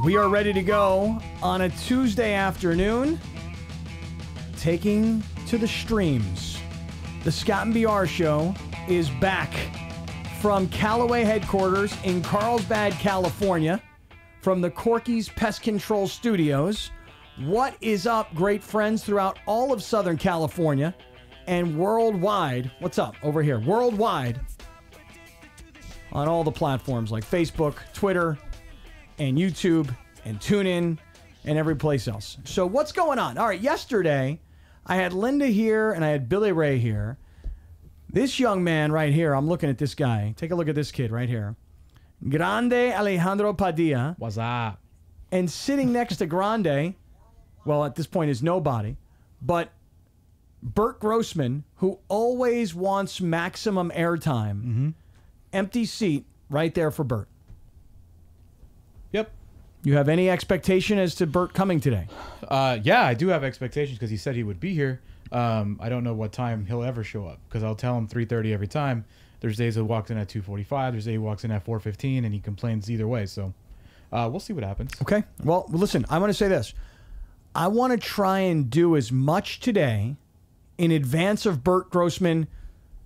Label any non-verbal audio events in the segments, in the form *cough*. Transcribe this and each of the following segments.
We are ready to go on a Tuesday afternoon, taking to the streams. The Scott and BR show is back from Callaway headquarters in Carlsbad, California, from the Corky's Pest Control Studios. What is up, great friends throughout all of Southern California and worldwide? What's up over here? Worldwide on all the platforms like Facebook, Twitter, and YouTube, and TuneIn, and every place else. So, what's going on? All right, yesterday I had Linda here and I had Billy Ray here. This young man right here, I'm looking at this guy. Take a look at this kid right here. Grande Alejandro Padilla. What's up? And sitting next to Grande, well, at this point is nobody, but Burt Grossman, who always wants maximum airtime. Mm-hmm. Empty seat right there for Burt. You have any expectation as to Burt coming today? Uh, yeah, I do have expectations because he said he would be here. Um, I don't know what time he'll ever show up because I'll tell him 3:30 every time. There's days he walks in at 2:45. There's days he walks in at 4:15, and he complains either way. So uh, we'll see what happens. Okay. Well, listen, I want to say this. I want to try and do as much today in advance of Burt Grossman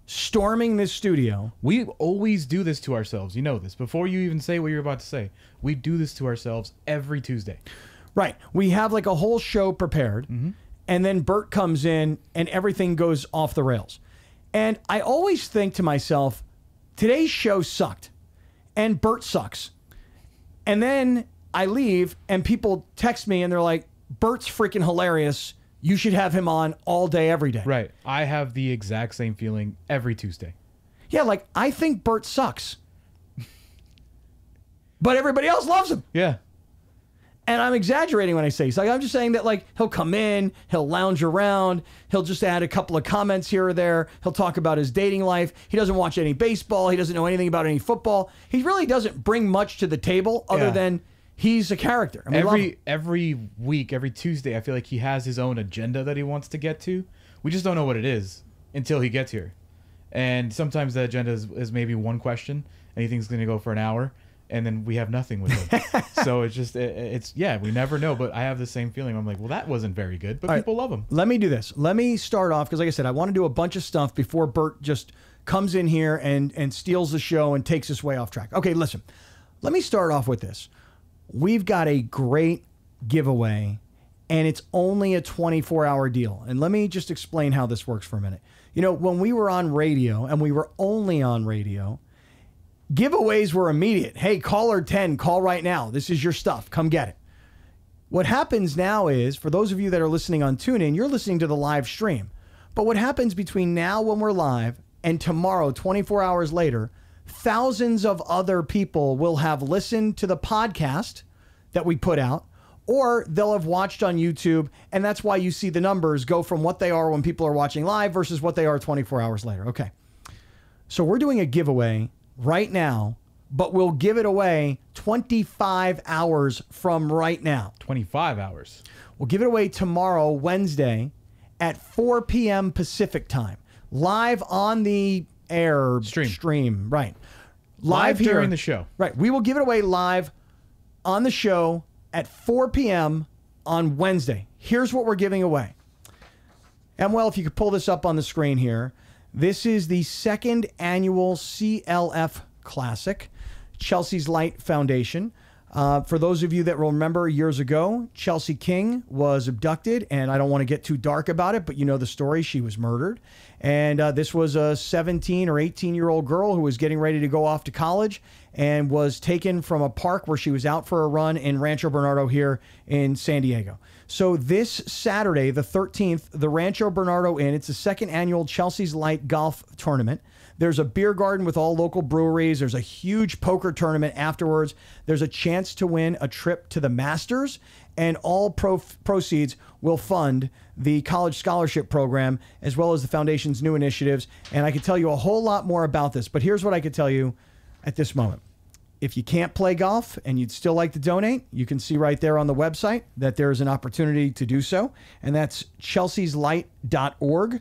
storming this studio. We always do this to ourselves. You know this. Before you even say what you're about to say, we do this to ourselves every Tuesday. Right. We have like a whole show prepared, mm-hmm. and then Burt comes in and everything goes off the rails. And I always think to myself, today's show sucked, and Burt sucks. And then I leave, and people text me and they're like, Burt's freaking hilarious. You should have him on all day, every day. Right. I have the exact same feeling every Tuesday. Yeah, like I think Burt sucks. *laughs* but everybody else loves him. Yeah. And I'm exaggerating when I say so. I'm just saying that like he'll come in, he'll lounge around, he'll just add a couple of comments here or there. He'll talk about his dating life. He doesn't watch any baseball. He doesn't know anything about any football. He really doesn't bring much to the table other Yeah. than he's a character. And we every every week, every Tuesday, I feel like he has his own agenda that he wants to get to. We just don't know what it is until he gets here. And sometimes the agenda is, is maybe one question, and he thinks it's going to go for an hour, and then we have nothing with him. *laughs* so it's just it, it's yeah, we never know. But I have the same feeling. I'm like, well, that wasn't very good, but right. people love him. Let me do this. Let me start off because, like I said, I want to do a bunch of stuff before Burt just comes in here and and steals the show and takes us way off track. Okay, listen. Let me start off with this. We've got a great giveaway, and it's only a 24 hour deal. And let me just explain how this works for a minute. You know, when we were on radio and we were only on radio, giveaways were immediate. Hey, caller 10, call right now. This is your stuff. Come get it. What happens now is, for those of you that are listening on TuneIn, you're listening to the live stream. But what happens between now when we're live and tomorrow, 24 hours later, thousands of other people will have listened to the podcast that we put out, or they'll have watched on YouTube. And that's why you see the numbers go from what they are when people are watching live versus what they are 24 hours later. Okay. So we're doing a giveaway right now, but we'll give it away 25 hours from right now. 25 hours. We'll give it away tomorrow, Wednesday, at 4 p.m. Pacific time, live on the air Stream. Stream, right? Live here. during the show. Right. We will give it away live on the show at 4 p.m. on Wednesday. Here's what we're giving away. And well, if you could pull this up on the screen here, this is the second annual CLF Classic, Chelsea's Light Foundation. Uh, for those of you that will remember years ago, Chelsea King was abducted, and I don't want to get too dark about it, but you know the story. She was murdered. And uh, this was a 17 or 18 year old girl who was getting ready to go off to college and was taken from a park where she was out for a run in Rancho Bernardo here in San Diego. So this Saturday, the 13th, the Rancho Bernardo Inn, it's the second annual Chelsea's Light Golf Tournament. There's a beer garden with all local breweries. There's a huge poker tournament afterwards. There's a chance to win a trip to the Masters, and all pro- proceeds will fund the college scholarship program as well as the foundation's new initiatives. And I could tell you a whole lot more about this, but here's what I could tell you at this moment. If you can't play golf and you'd still like to donate, you can see right there on the website that there is an opportunity to do so, and that's chelseaslight.org.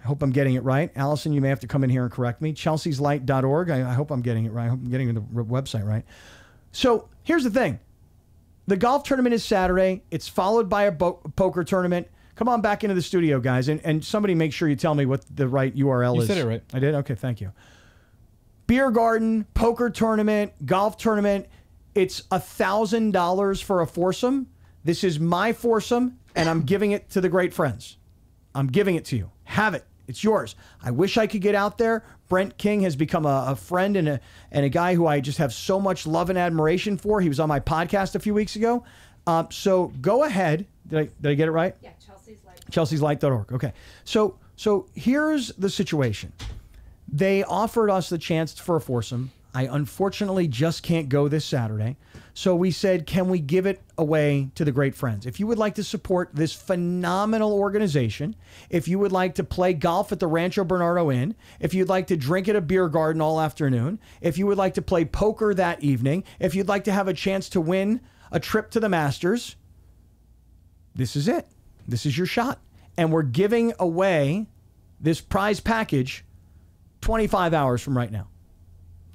I hope I'm getting it right. Allison, you may have to come in here and correct me. chelseaslight.org. I, I hope I'm getting it right. I hope I'm getting the website right. So here's the thing the golf tournament is Saturday. It's followed by a bo- poker tournament. Come on back into the studio, guys, and, and somebody make sure you tell me what the right URL You is. said it right. I did? Okay, thank you. Beer garden, poker tournament, golf tournament. It's a thousand dollars for a foursome. This is my foursome, and I'm giving it to the great friends. I'm giving it to you. Have it. It's yours. I wish I could get out there. Brent King has become a, a friend and a and a guy who I just have so much love and admiration for. He was on my podcast a few weeks ago. Uh, so go ahead. Did I did I get it right? Yeah, Chelsea's like. chelsea'slight.org. Okay. So so here's the situation. They offered us the chance for a foursome. I unfortunately just can't go this Saturday. So we said, can we give it away to the great friends? If you would like to support this phenomenal organization, if you would like to play golf at the Rancho Bernardo Inn, if you'd like to drink at a beer garden all afternoon, if you would like to play poker that evening, if you'd like to have a chance to win a trip to the Masters, this is it. This is your shot. And we're giving away this prize package 25 hours from right now.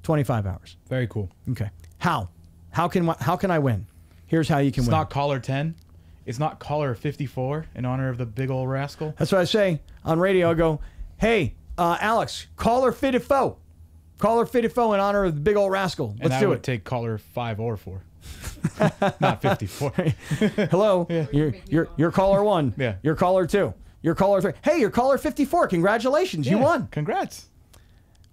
25 hours. Very cool. Okay. How? How can how can I win? Here's how you can It's win. It's not caller 10. It's not caller 54 in honor of the big old rascal. That's what I say on radio. I go, "Hey, uh, Alex, caller fitty foe. Caller fitty foe in honor of the big old rascal. Let's do would it." take caller 5 or 4. *laughs* not 54. Hello. *laughs* You're, you're, you're caller 1. Yeah. You're caller 2. You're caller 3. Hey, you're caller 54. Congratulations. You won. Congrats.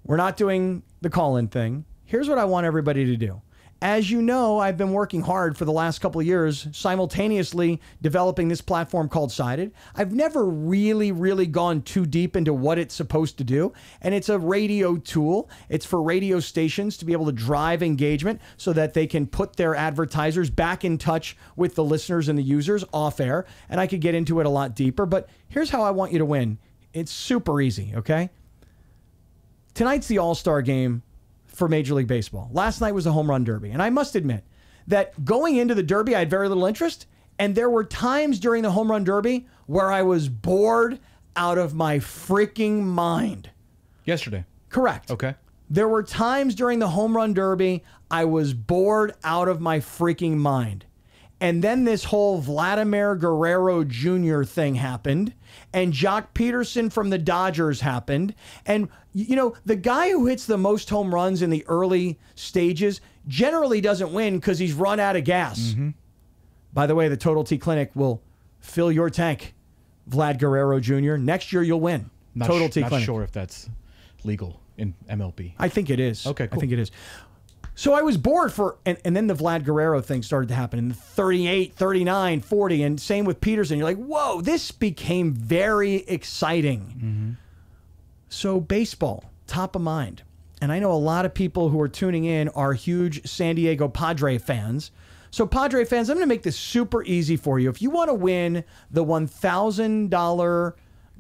We're not doing the call in thing. Here's what I want everybody to do. As you know, I've been working hard for the last couple of years, simultaneously developing this platform called Sided. I've never really, really gone too deep into what it's supposed to do. And it's a radio tool. It's for radio stations to be able to drive engagement so that they can put their advertisers back in touch with the listeners and the users off air. And I could get into it a lot deeper. But here's how I want you to win it's super easy, okay? Tonight's the All Star game for Major League Baseball. Last night was the Home Run Derby. And I must admit that going into the Derby, I had very little interest. And there were times during the Home Run Derby where I was bored out of my freaking mind. Yesterday. Correct. Okay. There were times during the home run derby I was bored out of my freaking mind. And then this whole Vladimir Guerrero Jr. thing happened, and Joc Pederson from the Dodgers happened. And, you know, the guy who hits the most home runs in the early stages generally doesn't win because he's run out of gas. Mm-hmm. By the way, the Total T Clinic will fill your tank, Vlad Guerrero Jr. Next year, you'll win. Not, Total sh- T not Clinic. sure if that's legal in MLB. I think it is. Okay, I think it is. So I was bored for, and, and then the Vlad Guerrero thing started to happen in 38, 39, 40, and same with Pederson. You're like, whoa, this became very exciting. Mm-hmm. So baseball, top of mind. And I know a lot of people who are tuning in are huge San Diego Padre fans. So, Padre fans, I'm going to make this super easy for you. If you want to win the $1,000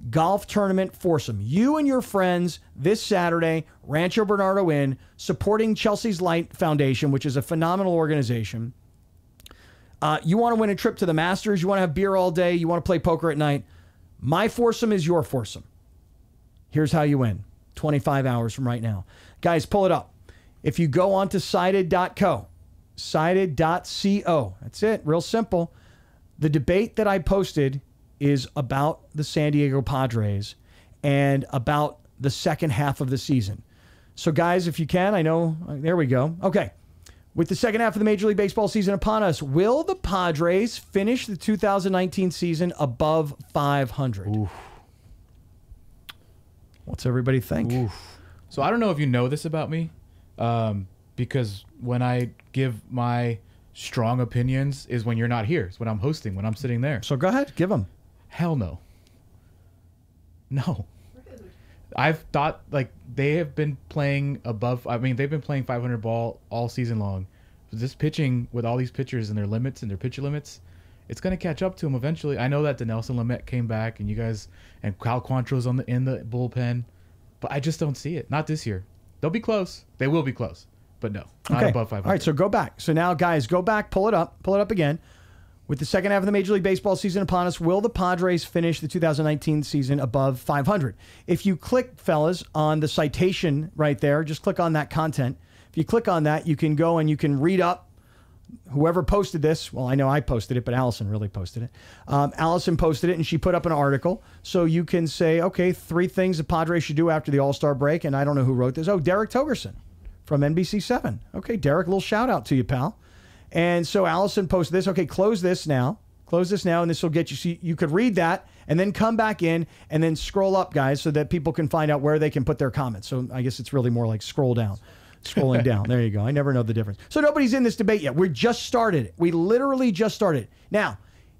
golf tournament foursome, you and your friends this Saturday, Rancho Bernardo Inn, supporting Chelsea's Light Foundation, which is a phenomenal organization. Uh, you want to win a trip to the Masters, you want to have beer all day, you want to play poker at night. My foursome is your foursome. Here's how you win 25 hours from right now. Guys, pull it up. If you go on to sided.co, sided.co, that's it, real simple. The debate that I posted is about the San Diego Padres and about the second half of the season. So, guys, if you can, I know, uh, there we go. Okay. With the second half of the Major League Baseball season upon us, will the Padres finish the 2019 season above 500? What's everybody think? So I don't know if you know this about me, um, because when I give my strong opinions is when you're not here. It's when I'm hosting, when I'm sitting there. So go ahead, give them. Hell no. No. I've thought like they have been playing above. I mean, they've been playing 500 ball all season long. This pitching with all these pitchers and their limits and their pitcher limits, it's gonna catch up to them eventually. I know that Dinelson Lamet came back and you guys and Cal Quantrill's on the in the bullpen, but I just don't see it. Not this year. They'll be close. They will be close, but no, not above 500. All right, so go back. So now, guys, go back, pull it up, pull it up again. With the second half of the Major League Baseball season upon us, will the Padres finish the 2019 season above 500? If you click, fellas, on the citation right there, just click on that content. If you click on that, you can go and you can read up whoever posted this, well, I know I posted it, but Allison really posted it. Um, Allison posted it and she put up an article. So you can say, okay, three things the Padres should do after the All Star break. And I don't know who wrote this. Oh, Derek Togerson from NBC7. Okay, Derek, little shout out to you, pal. And so Allison posted this. Okay, close this now. Close this now, and this will get you. See, you could read that and then come back in and then scroll up, guys, so that people can find out where they can put their comments. So I guess it's really more like scroll down scrolling down. There you go. I never know the difference. So nobody's in this debate yet. We just started. It. We literally just started. Now,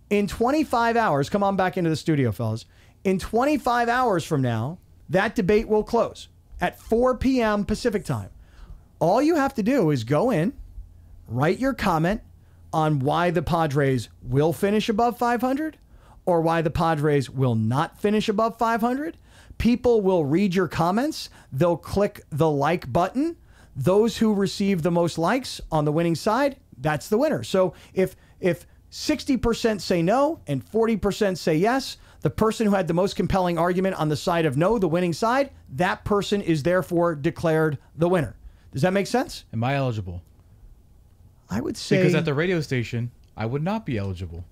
in 25 hours, come on back into the studio, fellas. In 25 hours from now, that debate will close at 4 p.m. Pacific time. All you have to do is go in, write your comment on why the Padres will finish above 500 or why the Padres will not finish above 500. People will read your comments. They'll click the like button those who receive the most likes on the winning side, that's the winner. So if if 60% say no and 40% say yes, the person who had the most compelling argument on the side of no, the winning side, that person is therefore declared the winner. Does that make sense? Am I eligible? I would say Because at the radio station, I would not be eligible.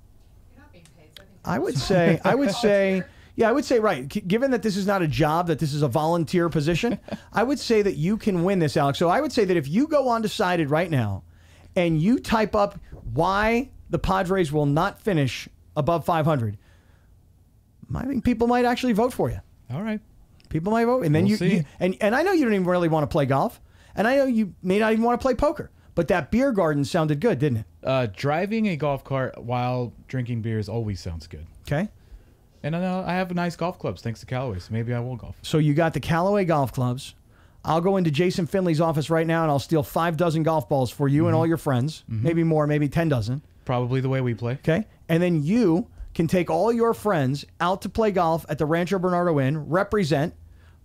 I would say *laughs* I would say yeah, I would say right. Given that this is not a job, that this is a volunteer position, *laughs* I would say that you can win this, Alex. So I would say that if you go on Sided right now, and you type up why the Padres will not finish above 500, I think people might actually vote for you. All right. People might vote, and then We'll you, see. you and and I know you don't even really want to play golf, and I know you may not even want to play poker. But that beer garden sounded good, didn't it? Uh, driving a golf cart while drinking beers always sounds good. Okay. And uh, I have nice golf clubs thanks to Callaway, so maybe I will golf. So you got the Callaway golf clubs. I'll go into Jason Finley's office right now and I'll steal five dozen golf balls for you and all your friends. Maybe more, maybe 10 dozen. Probably the way we play. Okay. And then you can take all your friends out to play golf at the Rancho Bernardo Inn, represent,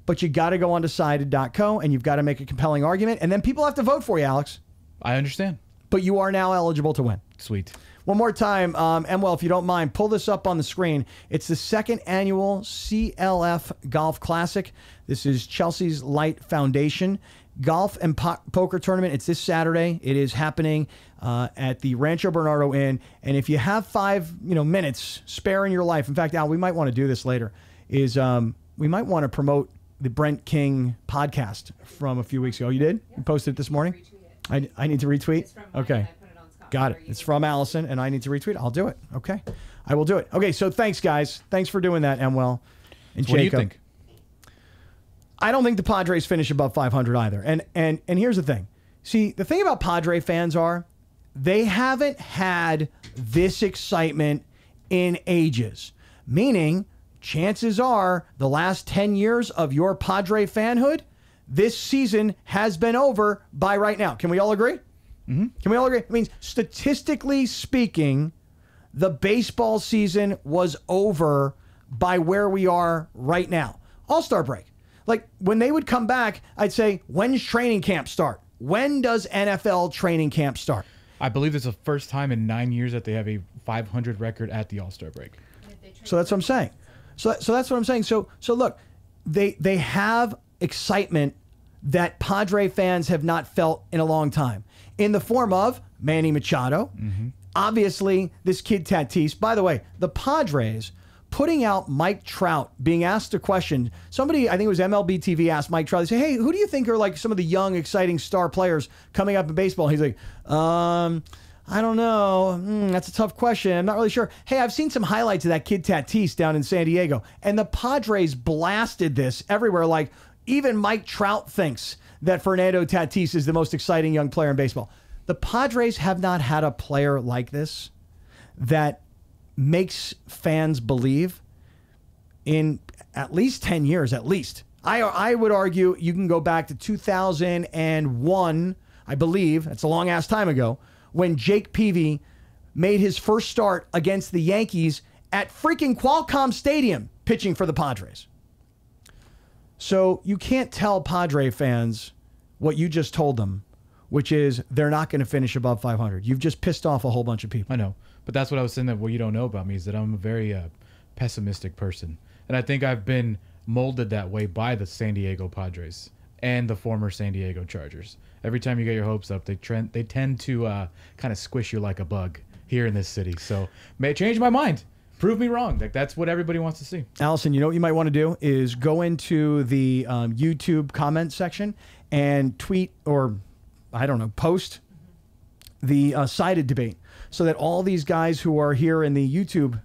but you got to go on sided.co and you've got to make a compelling argument. And then people have to vote for you, Alex. I understand. But you are now eligible to win. Sweet. One more time, um, Emwell, if you don't mind, pull this up on the screen. It's the second annual CLF Golf Classic. This is Chelsea's Light Foundation golf and po- poker tournament. It's this Saturday. It is happening uh, at the Rancho Bernardo Inn. And if you have five, you know, minutes spare in your life, in fact, Al, we might want to do this later. Is um, we might want to promote the Brent King podcast from a few weeks ago. You did? You posted it this morning. I, I need to retweet. Okay. Got it. It's from Allison, and I need to retweet. I'll do it. Okay, I will do it. Okay, so thanks, guys. Thanks for doing that, Emwell and What do you Jacob. think? I don't think the Padres finish above 500 either. And and and here's the thing. See, the thing about Padre fans are they haven't had this excitement in ages. Meaning, chances are the last 10 years of your Padre fanhood, this season has been over by right now. Can we all agree? Mm-hmm. Can we all agree? I mean, statistically speaking, the baseball season was over by where we are right now. All star break. Like when they would come back, I'd say, when's training camp start? When does NFL training camp start? I believe it's the first time in nine years that they have a 500 record at the All Star break. So that's what I'm saying. So, so that's what I'm saying. So, so look, they they have excitement that Padre fans have not felt in a long time, in the form of Manny Machado. Obviously, this kid Tatis. By the way, the Padres putting out Mike Trout, being asked a question. Somebody, I think it was MLB TV, asked Mike Trout. They say, "Hey, who do you think are like some of the young, exciting star players coming up in baseball?" He's like, "Um." I don't know. Hmm, that's a tough question. I'm not really sure. Hey, I've seen some highlights of that kid Tatis down in San Diego, and the Padres blasted this everywhere. Like even Mike Trout thinks that Fernando Tatis is the most exciting young player in baseball. The Padres have not had a player like this that makes fans believe in at least 10 years, at least. I, I would argue you can go back to 2001, I believe, that's a long ass time ago, when Jake Peavy made his first start against the Yankees at freaking Qualcomm Stadium pitching for the Padres. So you can't tell Padre fans what you just told them, which is they're not going to finish above 500. You've just pissed off a whole bunch of people. I know, but that's what I was saying. That what you don't know about me is that I'm a very uh, pessimistic person, and I think I've been molded that way by the San Diego Padres and the former San Diego Chargers. every time you get your hopes up, they trend they tend to uh, kind of squish you like a bug here in this city. So may change my mind. Prove me wrong. Like that's what everybody wants to see. Allison, you know what you might want to do is go into the um, YouTube comment section and tweet or I don't know post the uh, sided debate so that all these guys who are here in the YouTube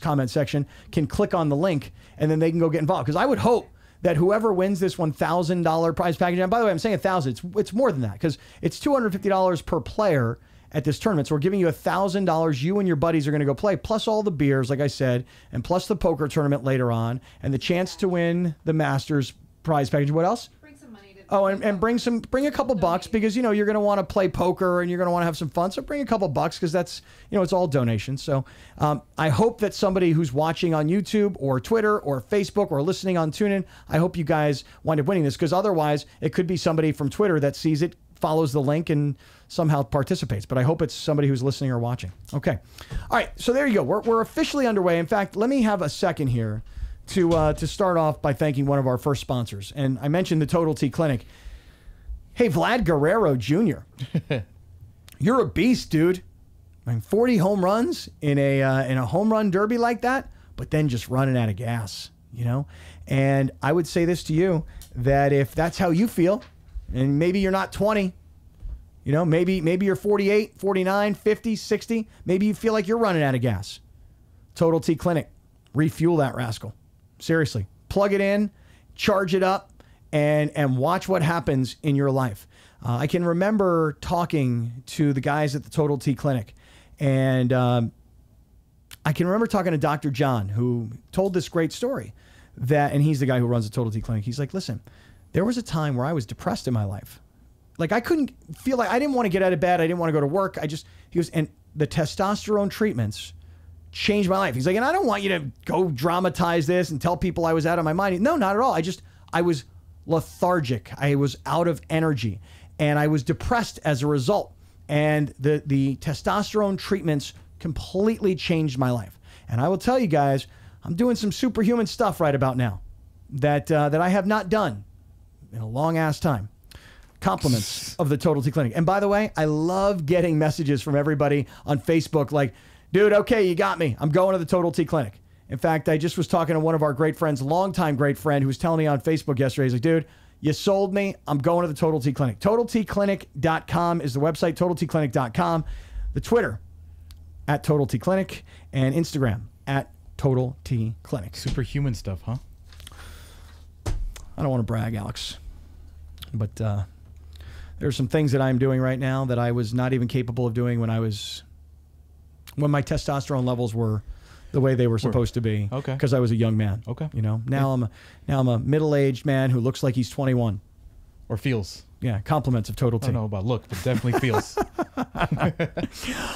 comment section can click on the link and then they can go get involved. Because I would hope that whoever wins this one thousand dollar prize package, and by the way, I'm saying a thousand, it's it's more than that because it's two hundred fifty dollars per player at this tournament. So we're giving you a thousand dollars. You and your buddies are going to go play, plus all the beers, like I said, and plus the poker tournament later on, and the chance to win the Masters prize package. What else? Bring some money to. Oh, and, and bring some, bring a couple bucks because you know you're going to want to play poker and you're going to want to have some fun. So bring a couple bucks because that's you know it's all donations. So um, I hope that somebody who's watching on YouTube or Twitter or Facebook or listening on TuneIn, I hope you guys wind up winning this because otherwise it could be somebody from Twitter that sees it, follows the link, and somehow participates. But I hope it's somebody who's listening or watching. Okay, all right. So there you go. We're we're officially underway. In fact, let me have a second here to uh, to start off by thanking one of our first sponsors. And I mentioned the Total T Clinic. Hey, Vlad Guerrero Jr. *laughs* You're a beast, dude. I mean, 40 home runs in a uh, in a home run derby like that, but then just running out of gas, you know. And I would say this to you that if that's how you feel, and maybe you're not 20, you know, maybe maybe you're 48, 49, 50, 60, maybe you feel like you're running out of gas. Total T Clinic, refuel that rascal. Seriously, plug it in, charge it up, and and watch what happens in your life. Uh, I can remember talking to the guys at the Total T Clinic, and um, I can remember talking to Dr. John, who told this great story. That, and he's the guy who runs the Total T Clinic. He's like, listen, there was a time where I was depressed in my life. Like I couldn't feel like I didn't want to get out of bed. I didn't want to go to work. I just he was and the testosterone treatments changed my life. He's like, and I don't want you to go dramatize this and tell people I was out of my mind. No, not at all. I just I was lethargic. I was out of energy, and I was depressed as a result. And the the testosterone treatments completely changed my life. And I will tell you guys, I'm doing some superhuman stuff right about now that uh, that I have not done in a long ass time compliments of the Total T Clinic. And by the way, I love getting messages from everybody on Facebook like, dude, okay, you got me. I'm going to the Total T Clinic. In fact, I just was talking to one of our great friends, longtime great friend, who was telling me on Facebook yesterday, he's like, dude, you sold me. I'm going to the Total T Clinic. TotalTClinic.com is the website, TotalTClinic.com. The Twitter, at Total T Clinic, and Instagram, at Total T Clinic. Superhuman stuff, huh? I don't want to brag, Alex, but uh, there are some things that I'm doing right now that I was not even capable of doing when I was when my testosterone levels were the way they were supposed to be. Okay. Because I was a young man. Okay. You know, now I'm a now I'm a middle aged man who looks like he's 21. Or feels. Yeah, compliments of total I don't know about look, but definitely feels. *laughs* All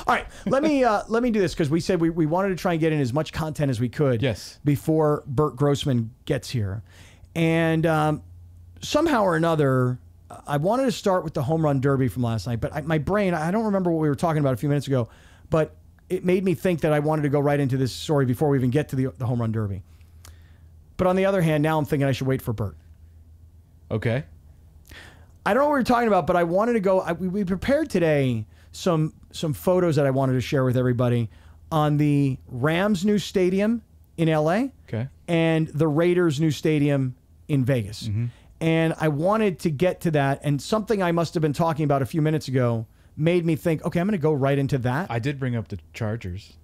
right, let me uh, let me do this because we said we, we wanted to try and get in as much content as we could. Yes. Before Burt Grossman gets here, and um, somehow or another, I wanted to start with the home run derby from last night, but I, my brain I don't remember what we were talking about a few minutes ago, but it made me think that I wanted to go right into this story before we even get to the the home run derby. But on the other hand, now I'm thinking I should wait for Burt. Okay. I don't know what we're talking about, but I wanted to go. I, we, we prepared today some some photos that I wanted to share with everybody on the Rams' new stadium in LA Okay. and the Raiders' new stadium in Vegas. Mm-hmm. And I wanted to get to that, and something I must have been talking about a few minutes ago made me think, okay, I'm going to go right into that. I did bring up the Chargers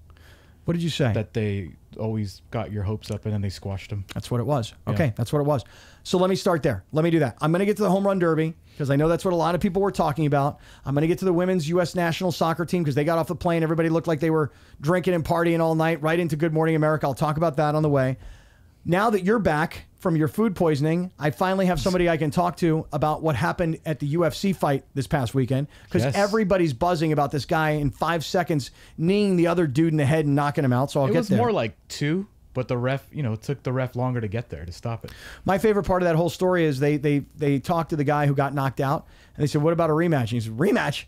what did you say? that they always got your hopes up and then they squashed them. That's what it was. Okay, that's what it was. So let me start there. Let me do that. I'm going to get to the home run derby because I know that's what a lot of people were talking about. I'm going to get to the women's U.S. national soccer team because they got off the plane. Everybody looked like they were drinking and partying all night, right into Good Morning America. I'll talk about that on the way. Now that you're back from your food poisoning, I finally have somebody I can talk to about what happened at the UFC fight this past weekend because Yes. everybody's buzzing about this guy in five seconds kneeing the other dude in the head and knocking him out. So I'll It get was there. more like two, but the ref, you know, it took the ref longer to get there to stop it. My favorite part of that whole story is they they they talked to the guy who got knocked out and they said, "What about a rematch?" And he said, "Rematch?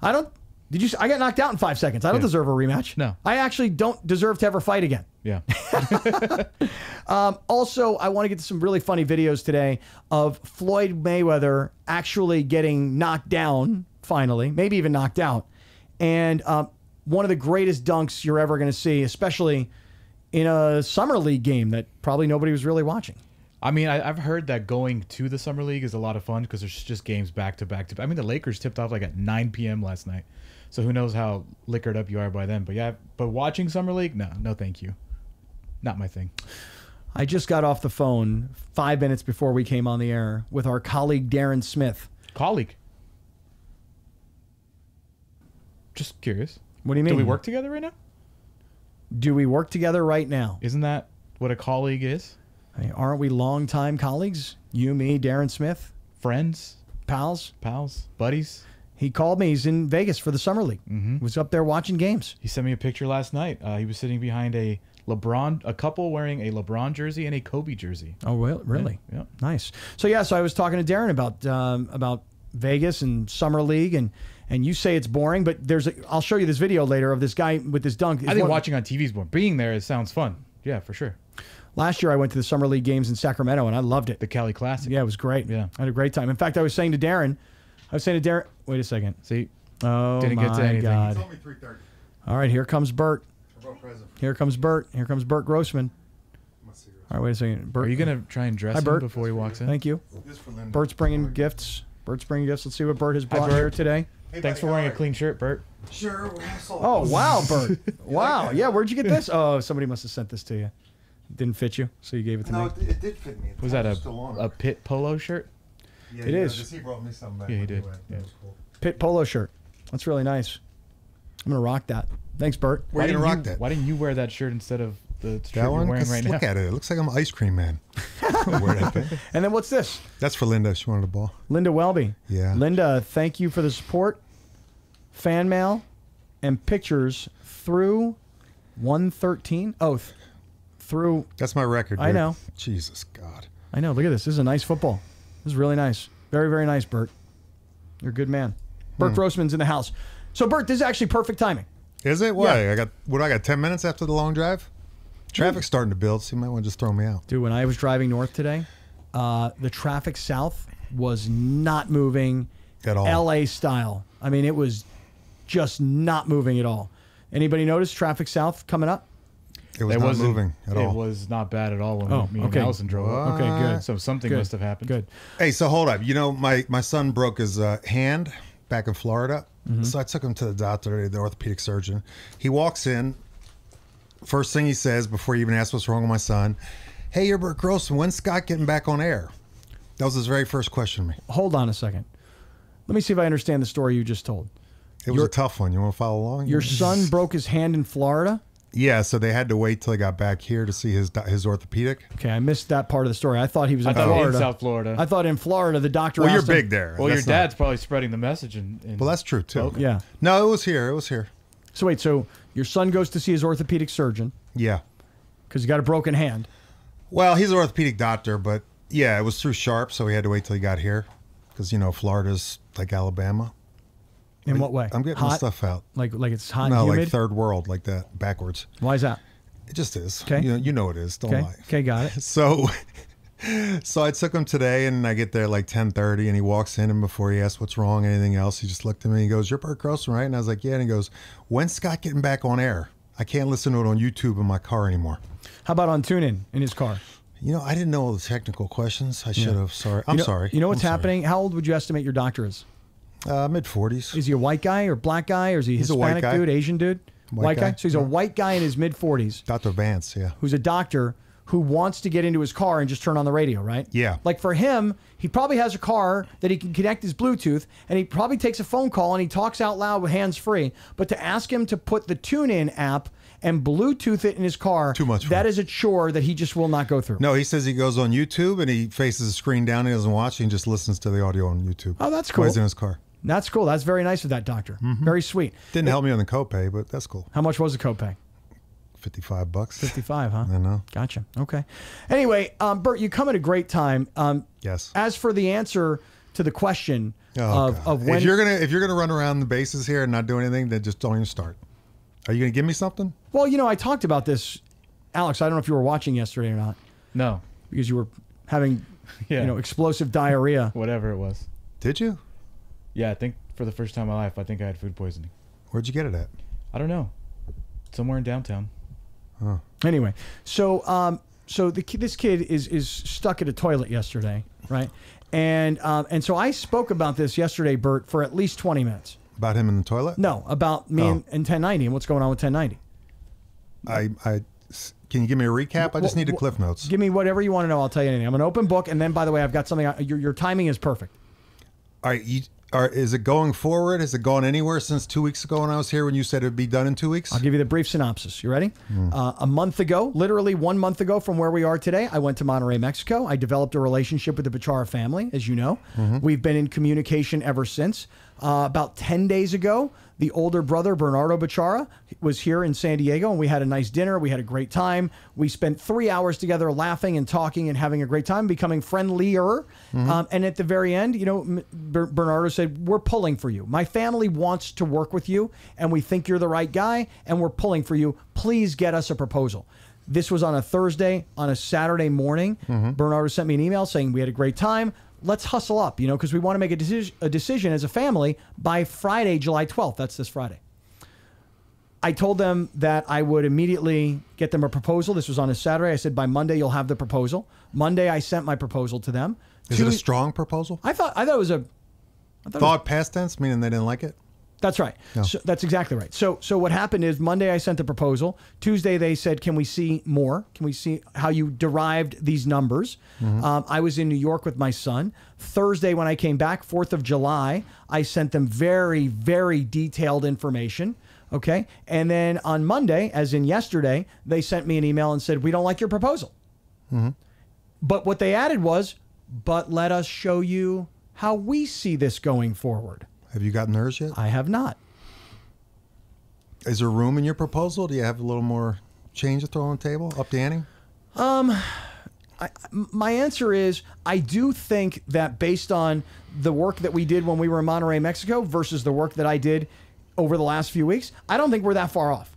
I don't Did you? I got knocked out in five seconds. I don't Yeah. deserve a rematch. No. I actually don't deserve to ever fight again. Yeah. *laughs* Also, I want to get to some really funny videos today of Floyd Mayweather actually getting knocked down, finally, maybe even knocked out. And um, one of the greatest dunks you're ever going to see, especially in a summer league game that probably nobody was really watching. I mean, I, I've heard that going to the summer league is a lot of fun because there's just games back to back to. I mean, the Lakers tipped off like at 9 p.m. last night, so who knows how liquored up you are by then. But yeah, but watching summer league, no, no, thank you, not my thing. I just got off the phone five minutes before we came on the air with our colleague Darren Smith. Colleague, just curious. What do you mean? Do we work together right now? Do we work together right now? Isn't that what a colleague is? Aren't we longtime colleagues? You, me, Darren Smith, Friends, pals. pals, buddies. He called me. He's in Vegas for the summer league. Mm-hmm. Was up there watching games. He sent me a picture last night. Uh, he was sitting behind a LeBron, a couple wearing a LeBron jersey and a Kobe jersey. Oh, well, really? Yeah. Nice. So yeah, so I was talking to Darren about um, about Vegas and summer league, and and you say it's boring, but there's a, I'll show you this video later of this guy with this dunk. It's I think one- watching on TV is more. Being there, it sounds fun. Yeah, for sure. last year I went to the summer league games in Sacramento, and I loved it. The Cali Classic. Yeah, it was great. Yeah. I had a great time. In fact, I was saying to Darren, I was saying to Derek. wait a second. See, Oh Didn't my get to anything. God! Told me 3:30. All right, here comes Burt. Here comes Burt. Here comes Burt Grossman. All right, wait a second. Burt, are you gonna try and dress Hi, him before he walks in? Thank you. This. Burt's bringing gifts. Burt's bringing gifts. Let's see what Burt has brought Burt. here today. Hey, Thanks for wearing a clean shirt, Burt. Sure. well, I saw Oh wow, *laughs* Burt! Wow, that? yeah. Where'd you get this? Oh, somebody must have sent this to you. Didn't fit you, so you gave it to No, me. it, it did fit me. The Was that a a Pitt polo shirt? Yeah, it yeah, is. He brought me something back. Yeah, he did. went. Yeah. Cool. Pitt polo shirt. That's really nice. I'm gonna rock that. Thanks, Burt. Where you didn't gonna rock you, that? Why didn't you wear that shirt instead of the shirt That you're one? wearing 'Cause right look now? at it. It looks like I'm an ice cream man. *laughs* Wear that thing. And then what's this? That's for Linda. She wanted a ball. Linda Welby. Yeah. Linda, thank you for the support, fan mail, and pictures through 113. Oh, th- through. That's my record. I know. Jesus God. I know. Look at this. This is a nice football. This is really nice. Very, very nice, Burt. You're a good man. Burt Grossman's in the house. So, Burt, this is actually perfect timing. Is it? Why? I got what? I got ten minutes after the long drive. Traffic's starting to build, so you might want to just throw me out. Dude, when I was driving north today, uh, the traffic south was not moving At all. LA style. I mean, it was just not moving at all. Anybody notice traffic south coming up? It was It not wasn't moving at all. It was not bad at all when Oh, me okay. and Allison drove up. Okay, good. So something Good. must have happened. Good. Hey, so hold up. You know, my my son broke his uh, hand back in Florida, Mm-hmm. so I took him to the doctor, the orthopedic surgeon. He walks in. First thing he says before he even asks what's wrong with my son, "Hey, you're Burt Grossman. When's Scott getting back on air?" That was his very first question to me. Hold on a second. Let me see if I understand the story you just told. It was Your- a tough one. You want to follow along? Your son broke his hand in Florida. Yeah, so they had to wait till he got back here to see his his orthopedic. Okay, I missed that part of the story. I thought he was I in thought Florida. in South Florida. I thought in Florida the doctor. Well, you're him- big there. well, your That's not- dad's probably spreading the message. And, and Well, that's true too. Okay. Yeah. No, it was here. It was here. So wait, so your son goes to see his orthopedic surgeon Yeah. because he got a broken hand. Well, he's an orthopedic doctor, but yeah, it was through Sharp, so he had to wait till he got here because you know Florida's like Alabama. In what way? I'm getting hot? stuff out. Like like it's hot, no, like third world, like that, backwards. Why is that? It just is. Okay. You know, you know it is. Don't Okay. lie. Okay, got it. *laughs* So, so I took him today, and I get there like 10:30, and he walks in, and before he asks what's wrong, anything else, he just looked at me. and He goes, "You're Burt Grossman, right?" And I was like, "Yeah." And he goes, "When's Scott getting back on air? I can't listen to it on YouTube in my car anymore." How about on TuneIn in his car? You know, I didn't know all the technical questions. I should have. Sorry. I'm You know, sorry. You know what's I'm sorry. happening? How old would you estimate your doctor is? Uh, Mid 40s. Is he a white guy or black guy or is he He's a Hispanic white guy. dude, Asian dude? White guy. So he's a white guy in his mid 40s Dr. Vance, yeah. who's a doctor who wants to get into his car and just turn on the radio, right? Yeah. Like for him, he probably has a car that he can connect his Bluetooth and he probably takes a phone call and he talks out loud with hands free. But to ask him to put the TuneIn app and Bluetooth it in his car, Too much that is a chore that he just will not go through. No, he says he goes on YouTube and he faces the screen down. He doesn't watch. He just listens to the audio on YouTube. Oh, that's While he's cool. in his car. That's cool. That's very nice of that doctor. Very sweet. Didn't help me on the copay, but that's cool. How much was the copay? 55 bucks. 55, huh? I know. Gotcha. Okay. Anyway, um, Burt, you come at a great time. Um, Yes. As for the answer to the question Oh, of, of when if you're gonna if you're gonna run around the bases here and not do anything, then just don't even start. Are you gonna give me something? Well, you know, I talked about this, Alex. I don't know if you were watching yesterday or not No. because you were having, *laughs* Yeah. you know, explosive diarrhea. Whatever it was. Did you? Yeah, I think for the first time in my life, I think I had food poisoning. Where'd you get it at? I don't know. Somewhere in downtown. Anyway, so um, so the ki- this kid is is stuck at a toilet yesterday, right? And um, and so I spoke about this yesterday, Burt, for at least twenty minutes. About him in the toilet? No, about me Oh. and, and 1090 and what's going on with 1090. I I can you give me a recap? I just Wh- need the cliff notes. Give me whatever you want to know. I'll tell you anything. I'm an open book. And then, by the way, I've got something. I- Your, your timing is perfect. All right, you, are, is it going forward? Has it gone anywhere since two weeks ago when I was here when you said it'd be done in two weeks? I'll give you the brief synopsis. You ready? Hmm. Uh, a month ago, literally one month ago from where we are today, I went to Monterrey, Mexico. I developed a relationship with the Bachara family, as you know. Mm-hmm. We've been in communication ever since. Uh, about 10 days ago, the older brother, Bernardo Bachara, was here in San Diego, and we had a nice dinner. We had a great time. We spent three hours together laughing and talking and having a great time, becoming friendlier. Um, and at the very end, you know, Ber- Bernardo said, We're pulling for you. My family wants to work with you, and we think you're the right guy, and we're pulling for you. Please get us a proposal. This was on a Thursday. On a Saturday morning, Bernardo sent me an email saying, We had a great time. Let's hustle up, you know, because we want to make a, decision, a decision as a family by Friday, July 12th. That's this Friday. I told them that I would immediately get them a proposal. This was on a Saturday. I said by Monday you'll have the proposal. Monday I sent my proposal to them. is it a strong proposal? I thought I thought it was a. I thought it was- Thought past tense, meaning they didn't like it? That's right. So, that's exactly right. So so what happened is Monday I sent the proposal. Tuesday they said, "Can we see more? Can we see how you derived these numbers?" Um, I was in New York with my son. Thursday when I came back, Fourth of July, I sent them very very detailed information. Okay, and then on Monday, as in yesterday, they sent me an email and said, "We don't like your proposal." But what they added was, "But let us show you how we see this going forward." Have you gotten theirs yet? I have not. Is there room in your proposal? Do you have a little more change to throw on the table? Up the ante? my answer is I do think that based on the work that we did when we were in Monterrey, Mexico, versus the work that I did over the last few weeks, I don't think we're that far off.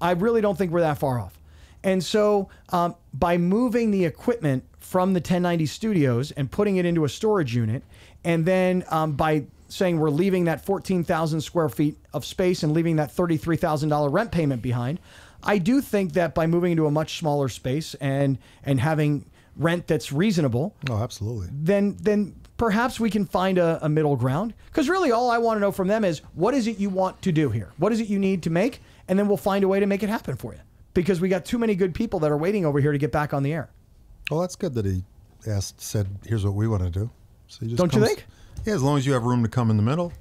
I really don't think we're that far off. And so, um, by moving the equipment from the 1090 studios and putting it into a storage unit, and then um, by saying we're leaving that 14,000 square feet of space and leaving that $33,000 rent payment behind, I do think that by moving into a much smaller space and and having rent that's reasonable, Oh, absolutely. then then perhaps we can find a, a middle ground. Because really, all I want to know from them is what is it you want to do here? What is it you need to make? And then we'll find a way to make it happen for you. Because we got too many good people that are waiting over here to get back on the air. Well, that's good that he asked, said, "Here's what we want to do." So he just Don't you think? Yeah, as long as you have room to come in the middle.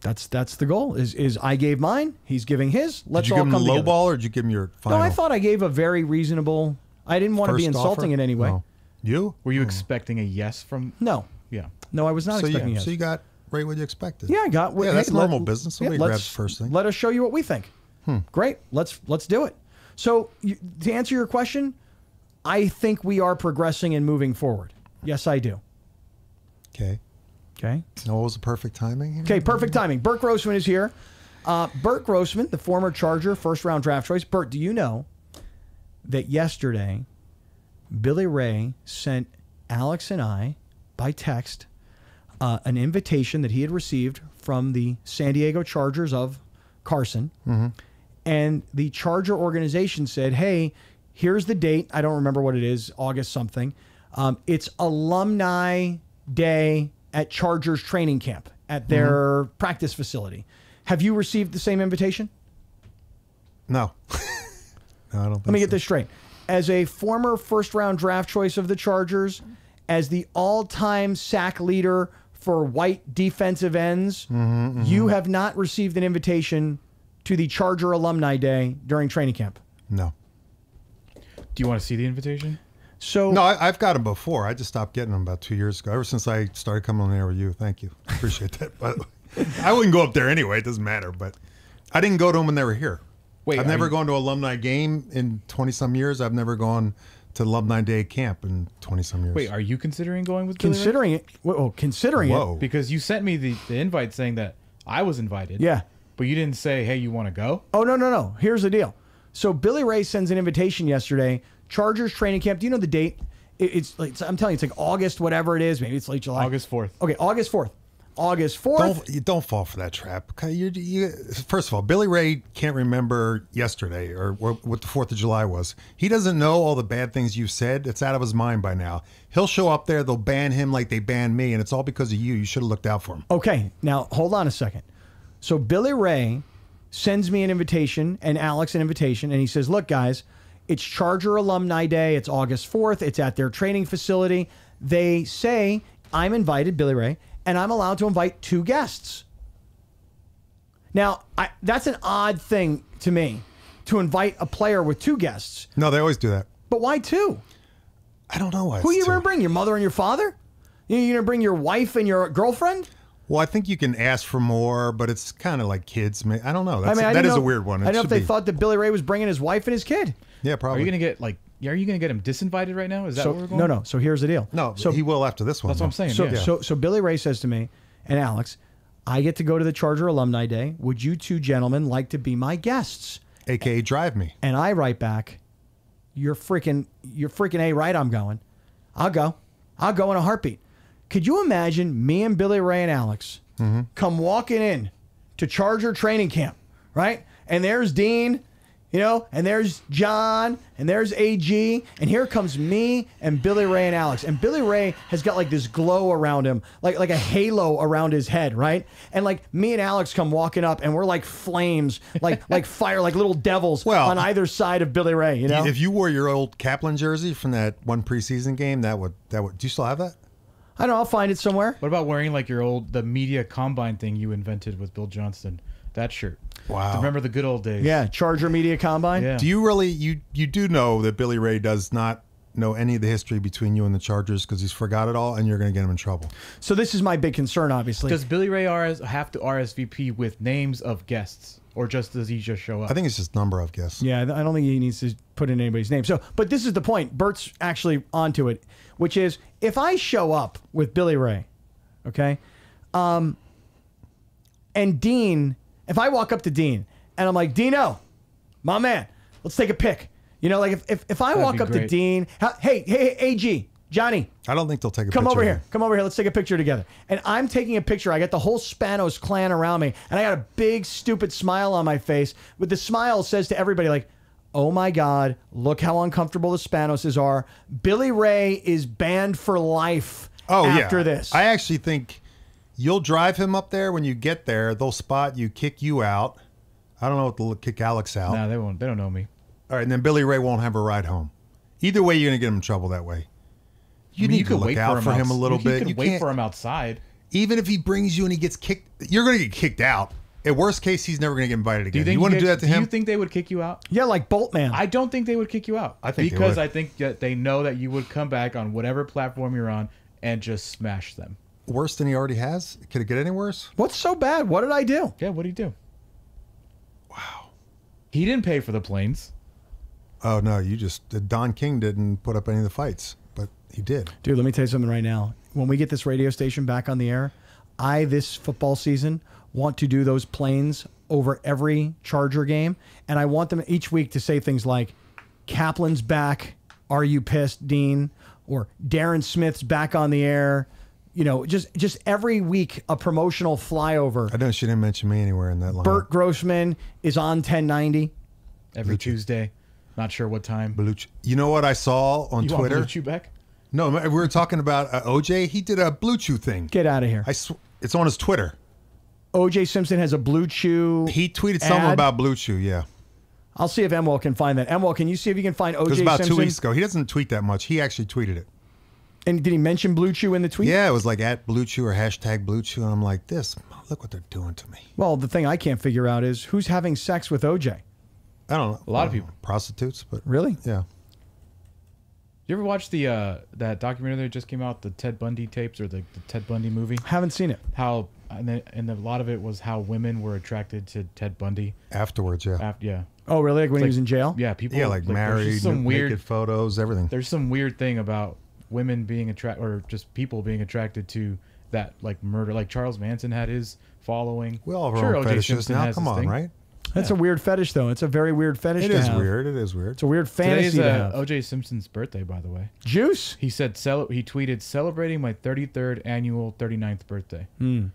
That's that's the goal. Is is I gave mine, he's giving his. Let's did you all give him come the low together. ball or did you give him your final? No, I thought I gave a very reasonable. I didn't want to be first insulting offer? in any way. No. You? Were you expecting a yes from? No, Yeah. no, I was not so expecting yeah, yes. so you got right what you expected. Yeah, I got. Yeah, hey, that's let- normal business. yeah, Somebody let's- grabs first thing. Hmm. Let us show you what we think. Great. Let's let's do it. So you, to answer your question, I think we are progressing and moving forward. Yes, I do. Okay. Okay. Was the perfect timing? here? Okay. Perfect timing. Burt Grossman is here. Uh, Burt Grossman, the former Charger first round draft choice. Burt, do you know that yesterday Billy Ray sent Alex and I by text uh, an invitation that he had received from the San Diego Chargers of Carson. And the Charger organization said, hey, here's the date. I don't remember what it is, August something. Um, it's Alumni Day at Chargers training camp at their practice facility. Have you received the same invitation? No. *laughs* no, I don't. Think Let me so. get this straight. As a former first round draft choice of the Chargers, as the all time sack leader for white defensive ends, Mm-hmm, you have not received an invitation to the Charger Alumni Day during training camp. No. Do you want to see the invitation? So, No, I, I've got them before. I just stopped getting them about two years ago. Ever since I started coming on the air with you. Thank you. *laughs* Appreciate that. But I wouldn't go up there anyway. It doesn't matter. But I didn't go to them when they were here. Wait, I've never you- gone to alumni game in twenty some years. I've never gone to Alumni Day camp in twenty some years. Wait, are you considering going with Billy Ray? Considering it, well, oh, considering Whoa. it, Because you sent me the, the invite saying that I was invited. yeah. But you didn't say, hey, you want to go? Oh no no no! Here's the deal. So Billy Ray sends an invitation yesterday. Chargers training camp. Do you know the date? It- It's like I'm telling you, it's like August, whatever it is. Maybe it's late July. August 4th. Okay, August fourth. August fourth. Don't don't fall for that trap. Okay, you, you, first of all, Billy Ray can't remember yesterday or what, what the Fourth of July was. He doesn't know all the bad things you've said. It's out of his mind by now. He'll show up there. They'll ban him like they banned me, and it's all because of you. You should have looked out for him. Okay, now hold on a second. So Billy Ray sends me an invitation and Alex an invitation, and he says, "Look, guys, it's Charger Alumni Day. It's August fourth. It's at their training facility. They say I'm invited, Billy Ray, and I'm allowed to invite two guests. Now, I, that's an odd thing to me to invite a player with two guests. No, they always do that. But why two? I don't know why. Who are you going to bring? Your mother and your father? You you going to bring your wife and your girlfriend? Well, I think you can ask for more, but it's kind of like kids. I don't know. That's, I mean, I that didn't a weird one. It I don't know if they be. thought that Billy Ray was bringing his wife and his kid. Yeah, probably. Are you going to get, like, are you going to get him disinvited right now? Is that So where we're going? no, no. So here's the deal. no, So he will after this one. That's what I'm saying. so yeah. so so Billy Ray says to me and Alex, I get to go to the Charger Alumni Day. Would you two gentlemen like to be my guests? AKA drive me. And I write back, You're freaking, you're freaking a right. I'm going. I'll go. I'll go in a heartbeat. Could you imagine me and Billy Ray and Alex mm-hmm. come walking in to Charger training camp, right? And there's Dean, you know, and there's John, and there's AG, and here comes me and Billy Ray and Alex. And Billy Ray has got like this glow around him, like like a halo around his head, right? And like me and Alex come walking up, and we're like flames, like *laughs* like fire, like little devils Well, on either side of Billy Ray. You know, If you wore your old Kaplan jersey from that one preseason game, that would that would. Do you still have that? I don't know. I'll find it somewhere. What about wearing, like, your old, the media combine thing you invented with Bill Johnston? That shirt. Wow. Remember the good old days? Yeah, Charger Media Combine. Yeah. Do you really you you do know that Billy Ray does not know any of the history between you and the Chargers because he's forgot it all, and you're going to get him in trouble. So this is my big concern, obviously. Does Billy Ray RS have to RSVP with names of guests? Or just does he just show up? I think it's just number of guests. Yeah, I don't think he needs to put in anybody's name. So, but this is the point. Bert's actually onto it, which is if I show up with Billy Ray, okay, um, and Dean, if I walk up to Dean and I'm like, Dino, my man, let's take a pic. You know, like if if, if I That'd walk be up to. Dean, hey, hey, hey, AG, Johnny, I don't think they'll take a Come picture over here. Come over here. Let's take a picture together. And I'm taking a picture. I got the whole Spanos clan around me, and I got a big stupid smile on my face. With the smile says to everybody like, "Oh my God, look how uncomfortable the Spanoses are." Billy Ray is banned for life. Oh after yeah. this. I actually think you'll drive him up there. When you get there, they'll spot you, kick you out. I don't know what they'll kick Alex out. Nah, they won't. They don't know me. All right, and then Billy Ray won't have a ride home. Either way, you're going to get him in trouble that way. You I mean, need to look out for him, a little you bit. could You wait can't, for him outside. even if he brings you and he gets kicked, you're going to get kicked out. At worst case, he's never going to get invited Do again. you think want to you do that to him? Do you think they would kick you out? yeah, like Boltman. I don't think they would kick you out. I think they because would. I think that they know that you would come back on whatever platform you're on and just smash them. Worse than he already has? Could it get any worse? What's so bad? What did I do? Yeah, what did he do? Wow. He didn't pay for the planes. Oh no, you just uh, Don King didn't put up any of the fights, but he did. Dude, let me tell you something right now. When we get this radio station back on the air, I this football season want to do those planes over every Charger game, and I want them each week to say things like, "Kaplan's back. Are you pissed, Dean?" Or Darren Smith's back on the air. You know, just just every week a promotional flyover. I know she didn't mention me anywhere in that line. Bert Grossman is on 1090. every Tuesday. Not sure what time. Belucci. You know what I saw on You Twitter? want Blue Chew back? No, we were talking about uh, OJ. He did a Blue Chew thing. Get out of here. I sw- it's on his Twitter. OJ Simpson has a blue chew. He tweeted something about Blue Chew. Yeah, I'll see if Emwell can find that. Emwell, can you see if you can find OJ it was about Simpson? two weeks ago. He doesn't tweet that much. He actually tweeted it. And did he mention Blue Chew in the tweet? Yeah, it was like at Blue Chew or hashtag Blue Chew, and I'm like, this. Look what they're doing to me. Well, the thing I can't figure out is who's having sex with OJ. I don't know. A lot of people. prostitutes, but Really? yeah. You ever watch the uh, that documentary that just came out, the Ted Bundy tapes or the, the Ted Bundy movie? Haven't seen it. How and, then, and a lot of it was how women were attracted to Ted Bundy. Afterwards, yeah. After, yeah, Oh, really? Like when he like- was in jail? Yeah, people. Yeah, like, there's married, just some weird. naked photos, everything. There's some weird thing about women being attracted, or just people being attracted to that like murder. Like Charles Manson had his following. We all have our Sure, own O.J. fetishes Simpson now. has Come on, thing. right? That's a weird fetish, though. It's a very weird fetish. It to is have. weird. It is weird. It's a weird fantasy to uh. O.J. Simpson's birthday, by the way. Juice. He said cel- he tweeted celebrating my 33rd annual 39th birthday. Hmm.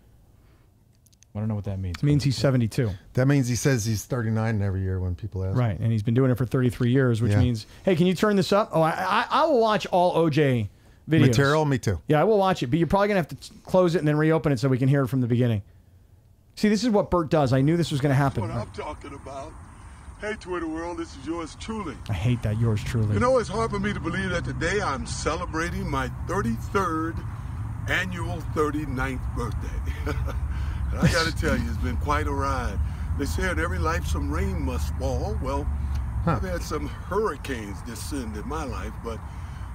I don't know what that means. It means he's 72. That means he says he's 39 every year when people ask. Right, and he's been doing it for 33 years, which Yeah. means, hey, can you turn this up? Oh, I, I, I will watch all OJ videos. Material, me too. Yeah, I will watch it, but you're probably gonna have to t- close it and then reopen it so we can hear it from the beginning. See, this is what Bert does. I knew this was gonna happen. what I'm talking about. Hey, Twitter world, this is yours truly. I hate that. Yours truly. You know, it's hard for me to believe that today I'm celebrating my 33rd annual 39th birthday. *laughs* and I got to tell you, it's been quite a ride. They said every life some rain must fall. Well, I've had some hurricanes descend in my life, but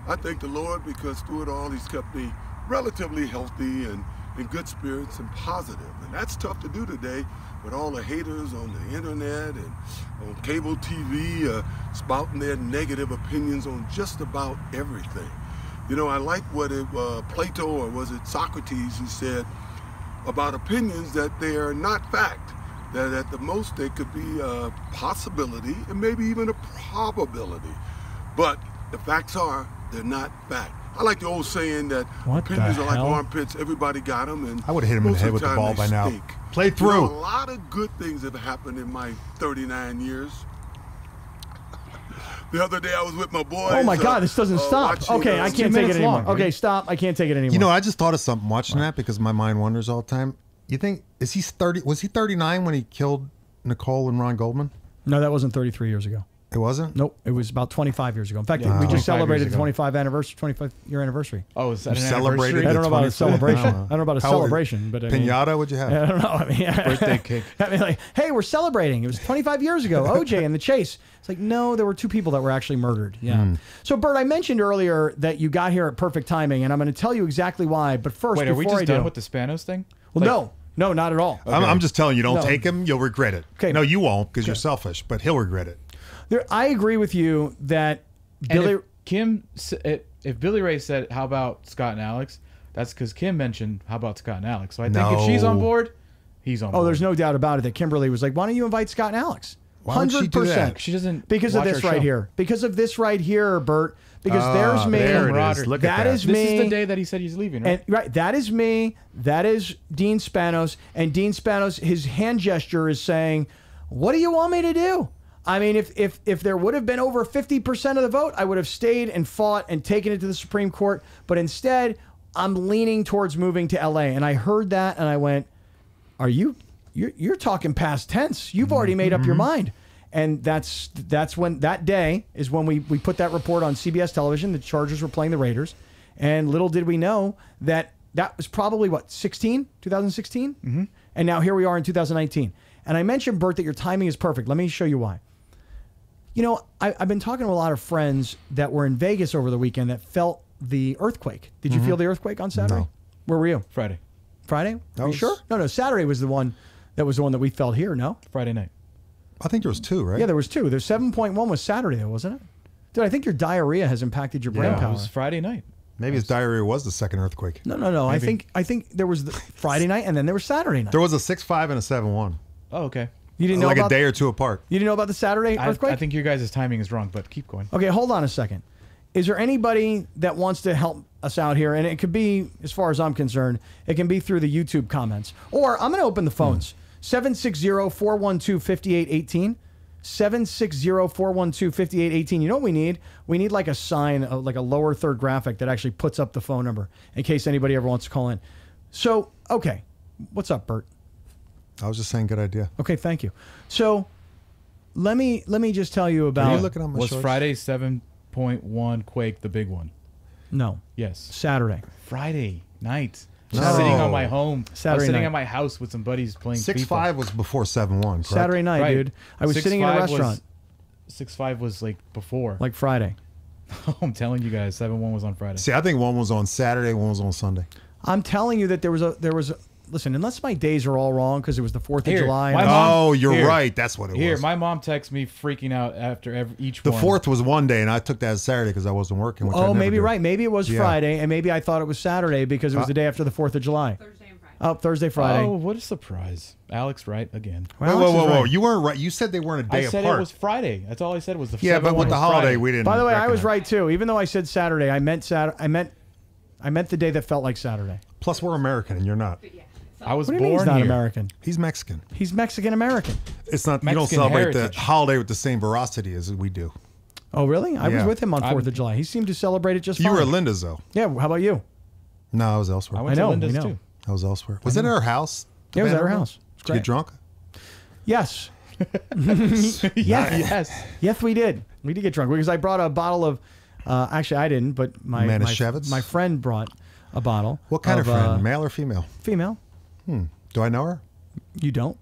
I thank the Lord because through it all, He's kept me relatively healthy and in good spirits and positive. And that's tough to do today with all the haters on the internet and on cable TV uh, spouting their negative opinions on just about everything. You know, I like what it, uh, Plato or was it Socrates who said about opinions that they are not fact, that at the most they could be a possibility and maybe even a probability. But the facts are they're not fact. I like the old saying that What opinions are like armpits. Everybody got them, and I would've hit him in the head with the ball by now. stink. Play You know, through. a lot of good things have happened in my 39 years. The other day I was with my boys. oh my uh, God, this doesn't uh, stop. watching, Okay, uh, I can't take it anymore. long, okay, stop. I can't take it anymore. You know, I just thought of something watching that because my mind wanders all the time. You think is he 30? Was he 39 when he killed Nicole and Ron Goldman? no, that wasn't 33 years ago. It wasn't. Nope, it was about 25 years ago. In fact, Yeah, we 25 just years celebrated the ago. 25 anniversary, 25 year anniversary. Oh, is that You an celebrated? I the don't know about a 25th? celebration. I I don't know. about a How- celebration, but I mean, Pinata? What'd you have? *laughs* I don't know. I mean, Birthday *laughs* cake. I mean, like, hey, we're celebrating. It was 25 years ago. OJ and the chase. It's like, no, there were two people that were actually murdered. Yeah. Hmm. So, Bert, I mentioned earlier that you got here at perfect timing, and I'm going to tell you exactly why. But first, Wait, are we before just I do, done with the Spanos thing? well, Like- no, no, not at all. I'm, I'm just telling you, don't No. take him. You'll regret it. Okay. No, you won't because you're selfish, but he'll regret it. There, I agree with you that Billy. if Kim, if if Billy Ray said, "How about Scott and Alex?" That's because Kim mentioned, "How about Scott and Alex?" So I think if she's on No. board, he's on. oh, board. there's no doubt about it that Kimberly was like, why don't you invite Scott and Alex? Why would she do that? She doesn't Because of watch this our right show. here. Because of this right here, Bert. Because Ah, there's me. There it is. Camaraderie. Look That at that. is This me. is the day that he said he's leaving, right? And right, that is me. That is Dean Spanos. And Dean Spanos, his hand gesture is saying, "What do you want me to do?" I mean, if if if there would have been over fifty percent of the vote, I would have stayed and fought and taken it to the Supreme Court. But instead, I'm leaning towards moving to L.A. And I heard that, and I went, "Are you? You're you're talking past tense. You've already made up your mind." And that's that's when that day is when we we put that report on CBS television. The Chargers were playing the Raiders, and little did we know that that was probably what 16, 2016, mm-hmm. and now here we are in 2019. And I mentioned Bert that your timing is perfect. Let me show you why. You know, I, I've been talking to a lot of friends that were in Vegas over the weekend that felt the earthquake. Did you mm-hmm. feel the earthquake on Saturday? No. Where were you? Friday, Friday? Are you sure? No, no. Saturday was the one that was the one that we felt here. No. Friday night. I think there was two, right? Yeah, there was two. There's seven point one was Saturday, though, wasn't it? Dude, I think your diarrhea has impacted your brain Yeah, it was Friday night. Maybe his diarrhea was the second earthquake. No, no, no. I think I think there was the Friday night and then there was Saturday night. There was a six five and a seven one. Oh, okay. You didn't know like a about day or two apart. you didn't know about the Saturday I, earthquake. I think your guys' timing is wrong, but keep going. Okay, hold on a second. Is there anybody that wants to help us out here? And it could be, as far as I'm concerned, it can be through the YouTube comments. Or I'm going to open the phones 760 412 5818. 760 412 5818. You know what we need? We need like a sign, uh, like a lower third graphic that actually puts up the phone number in case anybody ever wants to call in. So, okay. What's up, Bert? I was just saying, good idea. Okay, thank you. So, let me let me just tell you about. Are about you looking at my Was shorts? Friday seven point one quake the big one? no Yes. Saturday. Friday night. No. Sitting on my home. I Saturday was sitting night. at my house with some buddies playing Six FIFA. five was before seven one. Correct? Saturday night, Right. dude. I was Six sitting in a five was- restaurant Six five was like before. like Friday. *laughs* I'm telling you guys, seven one was on Friday. See, I think one was on Saturday, one was on Sunday. I'm telling you that there was a there was listen, unless my days are all wrong because it was the Fourth of Here, July. my and- mom- oh, you're Here. right. That's what it was. Here, was. my mom texts me freaking out after every, each the one. fourth was one day, and I took that as Saturday because I wasn't working. Which I oh, never maybe do. right. Maybe it was Yeah. Friday, and maybe I thought it was Saturday because it was Uh, the day after the Fourth of July. Thursday and Friday. Oh, Thursday, Friday. Oh, what a surprise! Alex, right again. Whoa, whoa, Alex is whoa, whoa! right. You weren't right. You said they weren't a I day I said apart. it was Friday. That's all I said was the. yeah, second but one with the was holiday, Friday. we didn't. By the way, I was recognize. right too. Even though I said Saturday, I meant Sat. I meant, I meant the day that felt like Saturday. Plus, we're American, and you're not. But yeah. So I was What do you mean born he's not here. American? He's Mexican. He's Mexican American. It's not. you don't celebrate heritage. the holiday with the same veracity as we do. Oh, really? I was Yeah. with him on I'm- Fourth of July. He seemed to celebrate it just You fine. were at Linda's though. yeah. How about you? No, I was elsewhere. I I, went I know, to Linda's we know. too. was elsewhere. Was it at her house? Yeah, it was at her house. It's Did you great. get drunk? Yes. *laughs* yes. Yes. Yes, we did. We did get drunk because I brought a bottle of. Uh, actually, I didn't, but my my, Manischewitz? my friend brought a bottle. What kind of, uh, friend? Male or female? female. Hmm. Do I know her? You don't.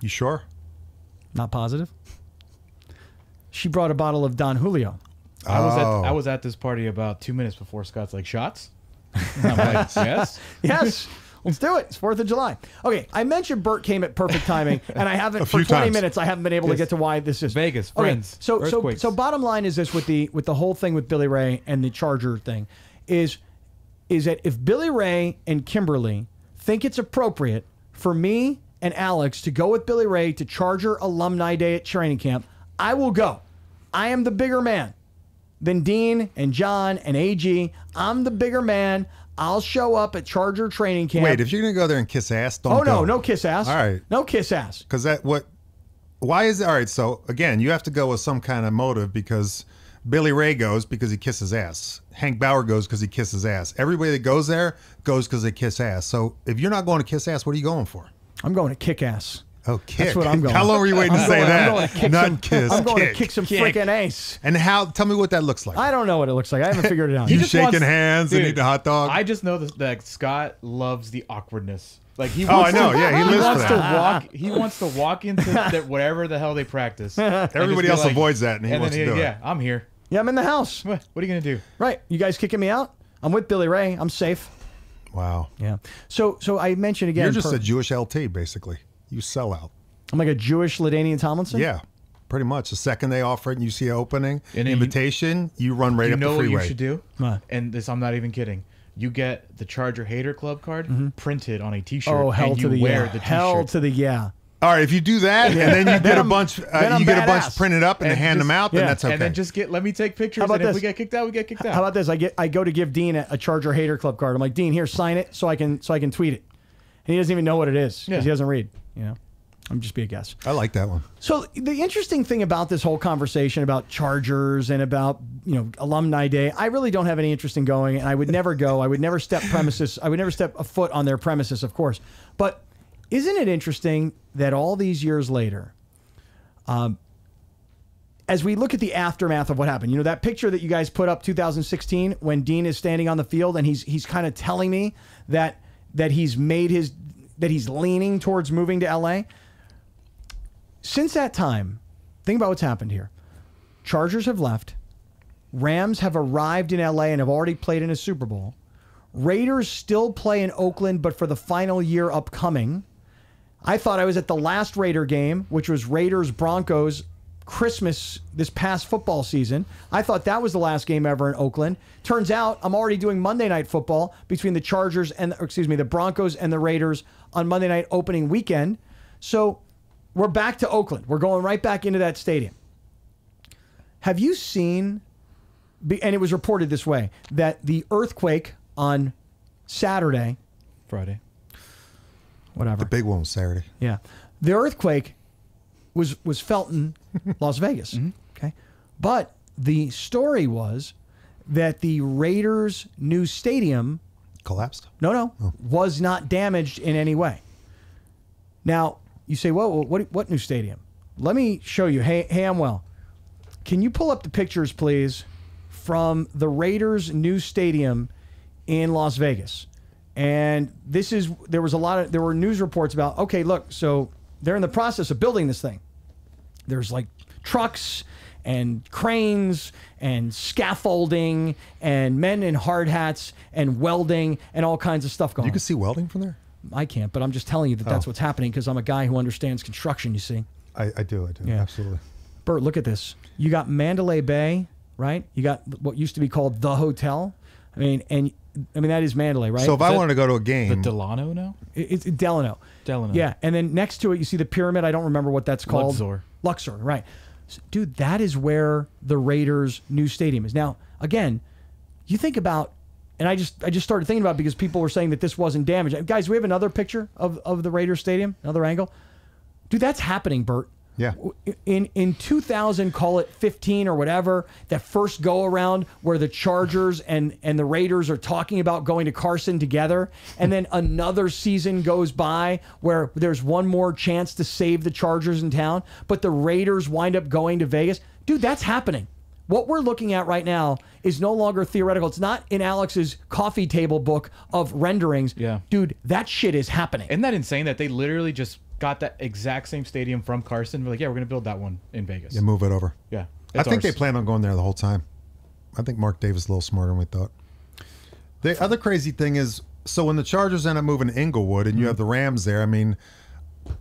You sure? Not positive. She brought a bottle of Don Julio. I was Oh. at I oh. was at this party about two minutes before Scott's like shots. And I'm like, *laughs* yes. Yes. Let's do it. It's Fourth of July. Okay, I mentioned Bert came at perfect timing, and I haven't A for few 20 times. minutes. I haven't been able to get to why this is Vegas, Okay, friends, So so earthquakes. so bottom line is this with the with the whole thing with Billy Ray and the Charger thing is is that if Billy Ray and Kimberly think it's appropriate for me and Alex to go with Billy Ray to Charger Alumni Day at training camp, I will go. I am the bigger man than Dean and John and AG. I'm the bigger man. I'll show up at Charger training camp. Wait, if you're gonna go there and kiss ass, don't. oh no, go. no kiss ass. All right. no kiss ass. Because that what? Why is it all right? So again, you have to go with some kind of motive because Billy Ray goes because he kisses ass. Hank Bauer goes because he kisses ass. Everybody that goes there goes because they kiss ass. So if you're not going to kiss ass, what are you going for? I'm going to kick ass. Oh, kick. That's what I'm going. How long were you waiting I'm to say going- that? I'm going to kick not some, kiss. I'm going kick. to kick some freaking ace. And how? Tell me what that looks like. I don't know what it looks like. I haven't figured it out. You yet. shaking wants- hands and Dude, eating a hot dog. I just know that, that Scott loves the awkwardness. Like he Oh, wants I know. To, Yeah, he he lives for wants to walk. He wants to walk into *laughs* that whatever the hell they practice. *laughs* Everybody else like- avoids that, and he wants then to do it. yeah, I'm here. Yeah, I'm in the house. What what are you gonna do? Right. You guys kicking me out? I'm with Billy Ray. I'm safe. wow. Yeah. So so I mentioned again. You're just per- a Jewish LT, basically. You sell out. I'm like a Jewish LaDainian Tomlinson. Yeah, pretty much. The second they offer it and you see an opening, And then you- invitation, you, run right you up know the what freeway. you should do? What? And this, I'm not even kidding. You get the Charger Hater Club card mm-hmm. printed on a T-shirt. Oh hell and to you the wear yeah. the T-shirt. hell to the yeah. All right, if you do that, and then you *laughs* get Then a I'm- bunch, then uh, I'm you get a bunch badass. printed up and, And they hand just- them out, then yeah. that's okay. And then just get let me take pictures. How about and if this? we get kicked out, we get kicked out. How about this? I get I go to give Dean a, a Charger Hater Club card. I'm like, Dean, here, sign it so I can so I can tweet it. And he doesn't even know what it is because Yeah. he doesn't read. You know, I'm just be a guess. I like that one. So the interesting thing about this whole conversation about Chargers and about you know Alumni Day, I really don't have any interest in going, and I would never go. I would never step premises. I would never step a foot on their premises, of course. But isn't it interesting that all these years later, um, as we look at the aftermath of what happened, you know that picture that you guys put up 2016 when Dean is standing on the field and he's he's kind of telling me that that he's made his that he's leaning towards moving to LA since that time, think about what's happened here. Chargers have left. Rams have arrived in LA and have already played in a Super Bowl. Raiders still play in Oakland, but for the final year upcoming. I thought I was at the last Raider game, which was Raiders Broncos Christmas this past football season. I thought that was the last game ever in Oakland. Turns out I'm already doing Monday night football between the Chargers and excuse me, the Broncos and the Raiders on Monday night opening weekend. So we're back to Oakland. We're going right back into that stadium. Have you seen and it was reported this way that the earthquake on Saturday, Friday. Whatever. The big one was Saturday. Yeah, the earthquake was was felt in *laughs* Las Vegas. Mm-hmm. Okay, but the story was that the Raiders' new stadium, Collapsed. no, no, oh. was not damaged in any way. Now you say, "Well, what what new stadium?" Let me show you. Hey, hey, Amwell, can you pull up the pictures, please, from the Raiders' new stadium in Las Vegas? And this is there was a lot of there were news reports about. Okay, look, so they're in the process of building this thing. There's like trucks and cranes and scaffolding and men in hard hats and welding and all kinds of stuff going. You can see welding from there. I can't, but I'm just telling you that that's Oh. what's happening because I'm a guy who understands construction. You see, I, I do. I do. Yeah. Absolutely. Bert, look at this. You got Mandalay Bay, right? You got what used to be called the hotel. I mean, and I mean that is Mandalay, right? So if I wanted to go to a game, The game, Delano now? It's Delano. Delano. Yeah, and then next to it, you see the pyramid. I don't remember what that's called. Luxor. Luxor, right? So, dude, that is where the Raiders' new stadium is. Now, again, you think about, and I just I just started thinking about it because people were saying that this wasn't damaged. Guys, we have another picture of of the Raiders stadium, another angle. Dude, that's happening, Bert. Yeah. In in 2000, call it 15 or whatever, that first go around where the Chargers and and the Raiders are talking about going to Carson together, and then another season goes by where there's one more chance to save the Chargers in town, but the Raiders wind up going to Vegas. Dude, that's happening. What we're looking at right now is no longer theoretical. It's not in Alex's coffee table book of renderings. Yeah. Dude, that shit is happening. Isn't that insane that they literally just got that exact same stadium from Carson? We're like, yeah, we're gonna build that one in Vegas. you move it over. Yeah, I think they plan on going there the whole time. I think Mark Davis is a little smarter than we thought. The other crazy thing is, so when the Chargers end up moving to Inglewood and you mm-hmm. have the Rams there, I mean,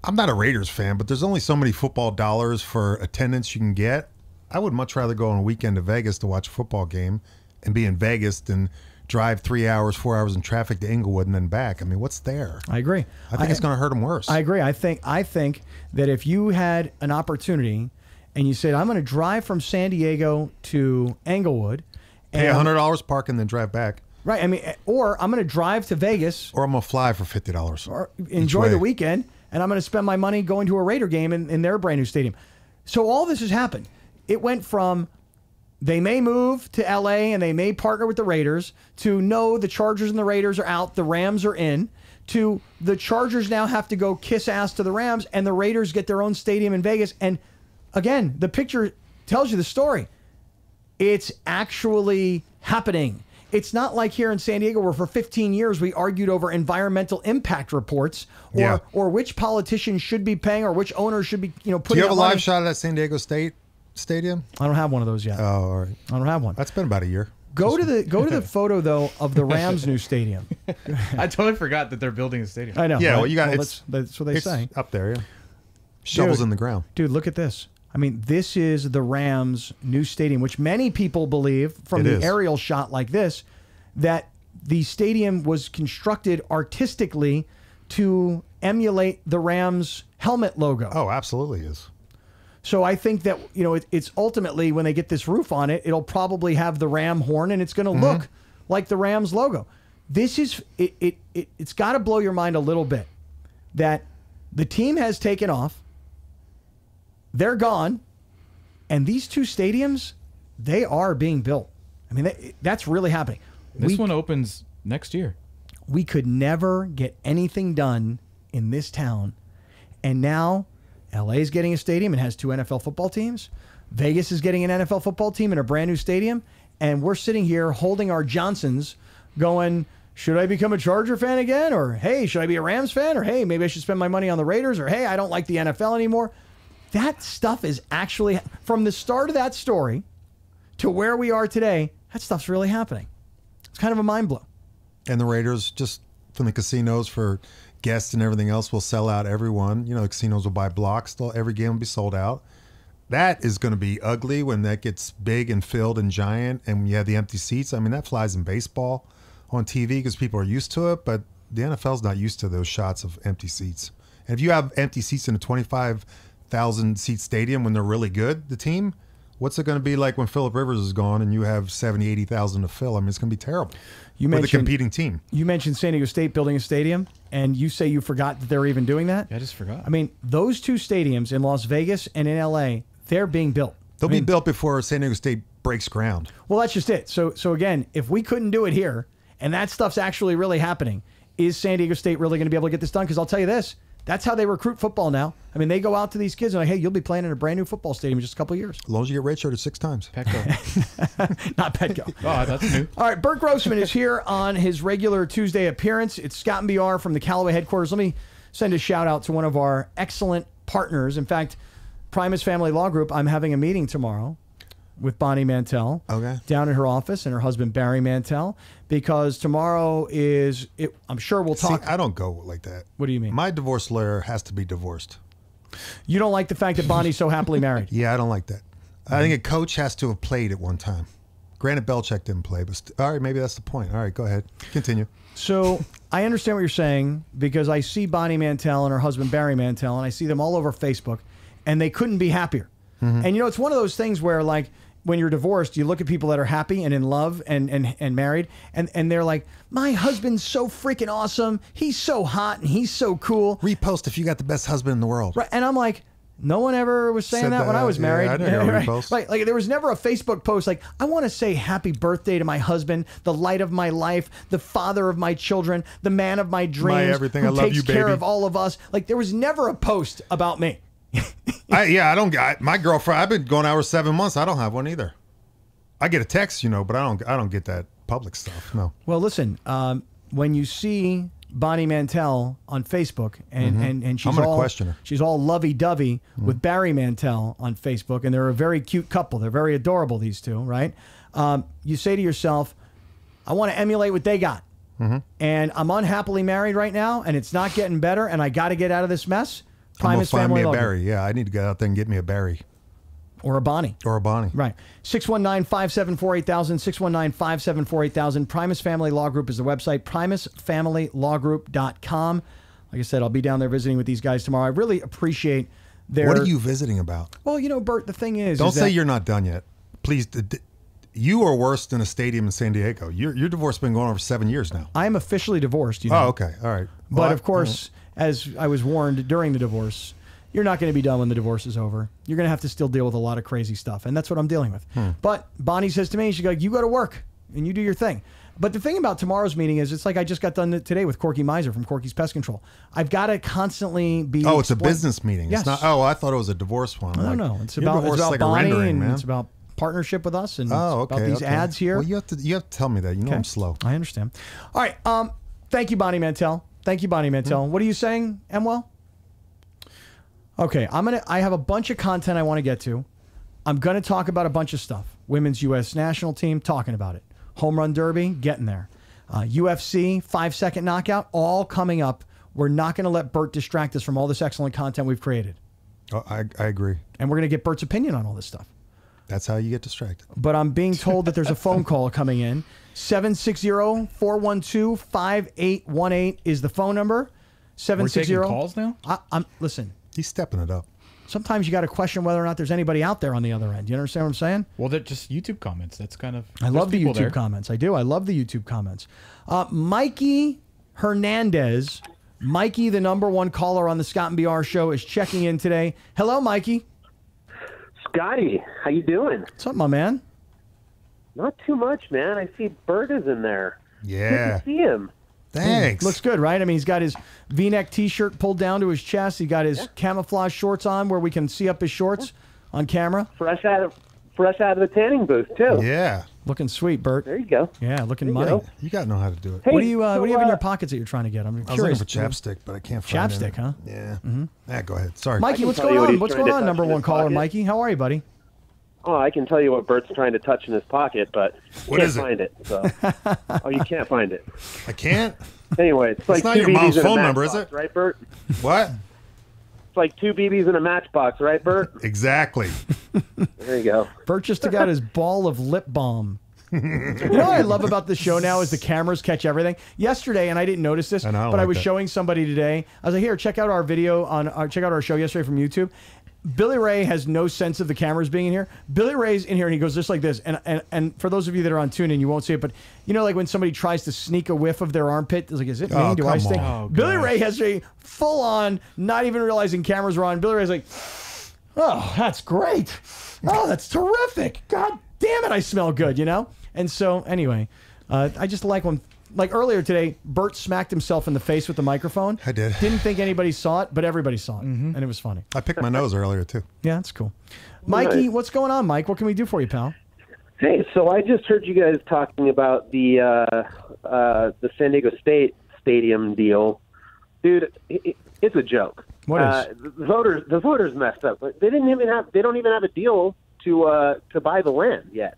I'm not a Raiders fan, but there's only so many football dollars for attendance you can get. I would much rather go on a weekend to Vegas to watch a football game and be in Vegas than drive three hours, four hours in traffic to Inglewood and then back. I mean, what's there? I agree. I think it's going to hurt them worse. I agree. I think I think that if you had an opportunity and you said, I'm going to drive from San Diego to Inglewood, Pay and- hundred dollars, park, and then drive back, right? I mean, or I'm going to drive to Vegas or I'm gonna fly for fifty dollars. or enjoy the weekend, and I'm going to spend my money going to a Raider game in, in their brand new stadium. So all this has happened. It went from they may move to LA and they may partner with the Raiders to know the Chargers and the Raiders are out, the Rams are in. To the Chargers now have to go kiss ass to the Rams, and the Raiders get their own stadium in Vegas. And again, the picture tells you the story. It's actually happening. It's not like here in San Diego where for 15 years we argued over environmental impact reports or Yeah. or which politicians should be paying or which owners should be, you know, putting Do you have a live money. shot of that San Diego State stadium? I don't have one of those yet. Oh, all right. I don't have one. That's been about a year. Go to the go to the *laughs* photo though of the Rams' new stadium. *laughs* I totally forgot that they're building a stadium. I know. Yeah, right? well, you got- that's, it's- that's what they it's say. up there, yeah. Shovels Dude. in the ground. Dude, look at this. I mean, this is the Rams' new stadium, which many people believe from It the is. aerial shot like this that the stadium was constructed artistically to emulate the Rams' helmet logo. Oh, absolutely is. So I think that you know it, it's ultimately when they get this roof on it, it'll probably have the ram horn and it's going to Mm-hmm. look like the Rams logo. This is it. It, it it's got to blow your mind a little bit that the team has taken off. They're gone, and these two stadiums, they are being built. I mean, that, that's really happening. This we, one opens next year. we could never get anything done in this town. And now LA is getting a stadium and has two NFL football teams. Vegas is getting an NFL football team and a brand new stadium. And we're sitting here holding our Johnsons going, should I become a Charger fan again? Or hey, should I be a Rams fan? Or hey, maybe I should spend my money on the Raiders? Or hey, I don't like the NFL anymore. That stuff is actually from the start of that story to where we are today, that stuff's really happening. It's kind of a mind blow. And the Raiders, just from the casinos for guests and everything else, will sell out everyone. You know, casinos will buy blocks. They'll, every game will be sold out. That is going to be ugly when that gets big and filled and giant, and you have the empty seats. I mean, that flies in baseball on TV because people are used to it, but the NFL's not used to those shots of empty seats. And if you have empty seats in a 25,000 seat stadium when they're really good, the team, what's it going to be like when Philip Rivers is gone and you have 70, 80,000 to fill? I mean, it's going to be terrible. You with a mentioned- competing team. You mentioned San Diego State building a stadium, and you say you forgot that they're even doing that. Yeah, I just forgot. I mean, those two stadiums in Las Vegas and in LA, they're being built. They'll I mean, be built before San Diego State breaks ground. Well, that's just it. So, so again, if we couldn't do it here, and that stuff's actually really happening, is San Diego State really going to be able to get this done? Because I'll tell you this: that's how they recruit football now. I mean, they go out to these kids and like, hey, you'll be playing in a brand new football stadium in just a couple of years. As long as you get redshirted six times. Petco. *laughs* *laughs* Not Petco. oh, that's new. All right, Bert Grossman is here on his regular Tuesday appearance. It's Scott and BR from the Callaway headquarters. Let me send a shout out to one of our excellent partners. In fact, Primus Family Law Group, I'm having a meeting tomorrow with Bonnie Mantell. Okay. Down at her office and her husband Barry Mantell because tomorrow is it, I'm sure we'll See, talk. I don't go like that. What do you mean? My divorce lawyer has to be divorced. you don't like the fact that Bonnie's so happily *laughs* married. Yeah, I don't like that. I think a coach has to have played at one time. Granted, Belichick didn't play, but st- all right, maybe that's the point. All right, go ahead, continue. So I understand what you're saying because I see Bonnie Mantell and her husband Barry Mantell, and I see them all over Facebook, and they couldn't be happier. Mm-hmm. And you know, it's one of those things where like when you're divorced, you look at people that are happy and in love and and, and married, and and they're like, my husband's so freaking awesome. He's so hot and he's so cool. Repost if you got the best husband in the world. Right. And I'm like, no one ever was saying Said that, when I was Yeah, married. I never got *laughs* right. Like, like there was never a Facebook post like, I want to say happy birthday to my husband, the light of my life, the father of my children, the man of my dreams, everything. who I love takes you, care of all of us. Like there was never a post about me. *laughs* I, yeah, I don't. I, my girlfriend. I've been going out for seven months. I don't have one either. I get a text, you know, but I don't. I don't get that public stuff. No. Well, listen, um, when you see Bonnie Mantell on Facebook, and and, and she's all she's all lovey dovey with Barry Mantell on Facebook, and they're a very cute couple. They're very adorable, these two, right? Um, you say to yourself, I want to emulate what they got. Mm-hmm. And I'm unhappily married right now, and it's not getting better, and I got to get out of this mess. I'm gonna find Family me a Barry. Yeah, I need to get out there and get me a Barry or a Bonnie. or a Bonnie. Right. 619 574 8000. 619 574 8000. Primus Family Law Group is the website. PrimusFamilyLawGroup.com. Like I said, I'll be down there visiting with these guys tomorrow. I really appreciate their. What are you visiting about? Well, you know, Bert, the thing is. Don't is say you're not done yet. Please. You are worse than a stadium in San Diego. Your your divorce has been going on for seven years now. I am officially divorced, you oh, know. Oh, okay. All right. But Well, of course, as I was warned during the divorce, you're not going to be done when the divorce is over. You're going to have to still deal with a lot of crazy stuff, and that's what I'm dealing with. Hmm. But Bonnie says to me, she goes, "You go to work and you do your thing." But the thing about tomorrow's meeting is, it's like I just got done today with Corky Mizer from Corky's Pest Control. I've got to constantly be. Oh, it's a business meeting. Yes. It's not. Oh, I thought it was a divorce one. I'm No, like, no, it's about, it's about like Bonnie a and man. it's about partnership with us and Oh, okay. about these okay. ads here. Well, you have to you have to tell me that. You know I'm slow. I understand. All right. Um, thank you, Bonnie Mantell. Thank you, Bonnie Mantell. Hmm. What are you saying, Emwell? Okay, I'm gonna. I have a bunch of content I want to get to. I'm gonna talk about a bunch of stuff. Women's U.S. national team, talking about it. Home run derby, getting there. Uh, UFC, five second knockout, all coming up. We're not gonna let Bert distract us from all this excellent content we've created, Oh, I I agree. and we're gonna get Bert's opinion on all this stuff That's how you get distracted. but I'm being told that there's a phone call coming in. 760-412-5818 is the phone number. We're 760 taking calls now. I, I'm listen. He's stepping it up. Sometimes you got to question whether or not there's anybody out there on the other end. You understand what I'm saying? Well, they're just YouTube comments. That's kind of. I love the YouTube there. comments. I do. I love the YouTube comments. Uh, Mikey Hernandez, Mikey, the number one caller on the Scott and BR show, is checking in today. Hello, Mikey. Scotty, how you doing? What's up, my man? Not too much, man. I see Bert is in there. Yeah. Good to see him. Thanks. Looks good, right? I mean, he's got his V-neck T-shirt pulled down to his chest. He got his camouflage shorts on, where we can see up his shorts on camera. Fresh out of fresh out of the tanning booth too. Yeah. Looking sweet, Bert. There you go. Yeah, looking There you money. go. You got to know how to do it. Hey, What do you uh, so, What do you have in uh, your pockets that you're trying to get? I'm I was curious. looking for chapstick, but I can't find it. Chapstick, it. huh? Yeah. Mm-hmm. Yeah, go ahead. Sorry. Mikey, what's going you what on? What's going on, number one caller, pocket. Mikey? How are you, buddy? Oh, I can tell you what Bert's trying to touch in his pocket, but What can't is it? find it. So, *laughs* oh, you can't find it. I can't. Anyway, it's like not two your mom's BBs in a phone number, is matchbox, it? Right, Bert? What? It's like two BBs in a matchbox, right, Bert? *laughs* Exactly. There you go. Bert just took out his ball of lip balm. *laughs* you know what I love about the show now is the cameras catch everything. Yesterday, and I didn't notice this, I know, I don't but I was that. showing somebody today. I was like, "Here, check out our video on, our, check out our show yesterday from YouTube." Billy Ray has no sense of the cameras being in here. Billy Ray's in here and he goes just like this. And and and for those of you that are on TuneIn you won't see it, but you know, like when somebody tries to sneak a whiff of their armpit, it's like, is it me? Oh, Do I stink? Oh, Billy Ray has a full on, not even realizing cameras were on. Billy Ray's like, Oh, that's great. Oh, that's terrific. God damn it, I smell good, you know? And so, anyway, uh, I just like when, like earlier today, Bert smacked himself in the face with the microphone. I did. Didn't think anybody saw it, but everybody saw it. And it was funny. I picked my nose earlier too. Yeah, that's cool. Mikey, Nice. what's going on, Mike? What can we do for you, pal? Hey, so I just heard you guys talking about the uh, uh, the San Diego State stadium deal, dude. It, it's a joke. What is? Uh, the voters? The voters messed up. They didn't even have. They don't even have a deal to uh, to buy the land yet.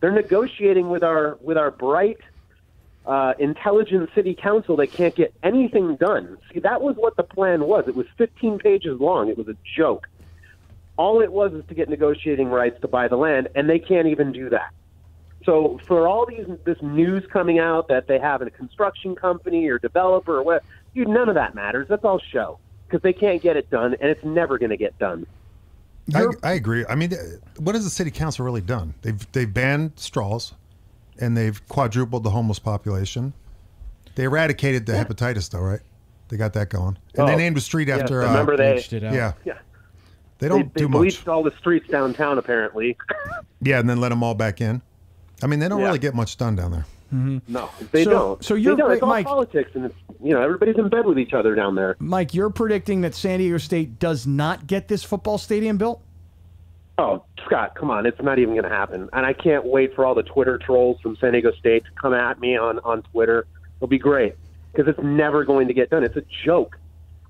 They're negotiating with our with our bright, uh, intelligent city council that can't get anything done. See, that was what the plan was. It was 15 pages long. It was a joke. All it was is to get negotiating rights to buy the land, and they can't even do that. So for all these this news coming out that they have a construction company or developer or what, dude, none of that matters. That's all show because they can't get it done, and it's never going to get done. I, I agree. I mean, what has the city council really done? They've they've banned straws, and they've quadrupled the homeless population. They eradicated the hepatitis, though, right? They got that going, and they Oh, named a street yeah, after. remember uh, they- Bleached out. yeah, Yeah, they they, don't they do much. bleached all the streets downtown. Apparently, *laughs* Yeah, and then let them all back in. I mean, they don't Yeah. really get much done down there. no, they So- don't. so you're don't. it's all Mike. politics, and it's you know everybody's in bed with each other down there. Mike, you're predicting that San Diego State does not get this football stadium built? Oh, Scott, come on. It's not even going to happen. And I can't wait for all the Twitter trolls from San Diego State to come at me on, on Twitter. It'll be great because it's never going to get done. It's a joke.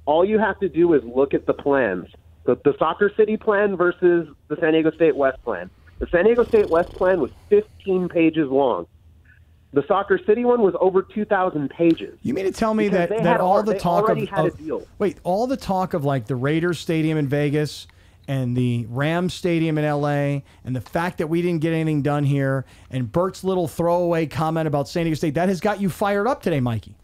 All you have to do is look at the plans the, the Soccer City plan versus the San Diego State West plan. The San Diego State West plan was 15 pages long. The Soccer City one was over 2,000 pages. You mean to tell me that, that all the talk of, of- wait, all the talk of like the Raiders Stadium in Vegas and the Rams Stadium in LA and the fact that we didn't get anything done here and Bert's little throwaway comment about San Diego State that has got you fired up today, Mikey.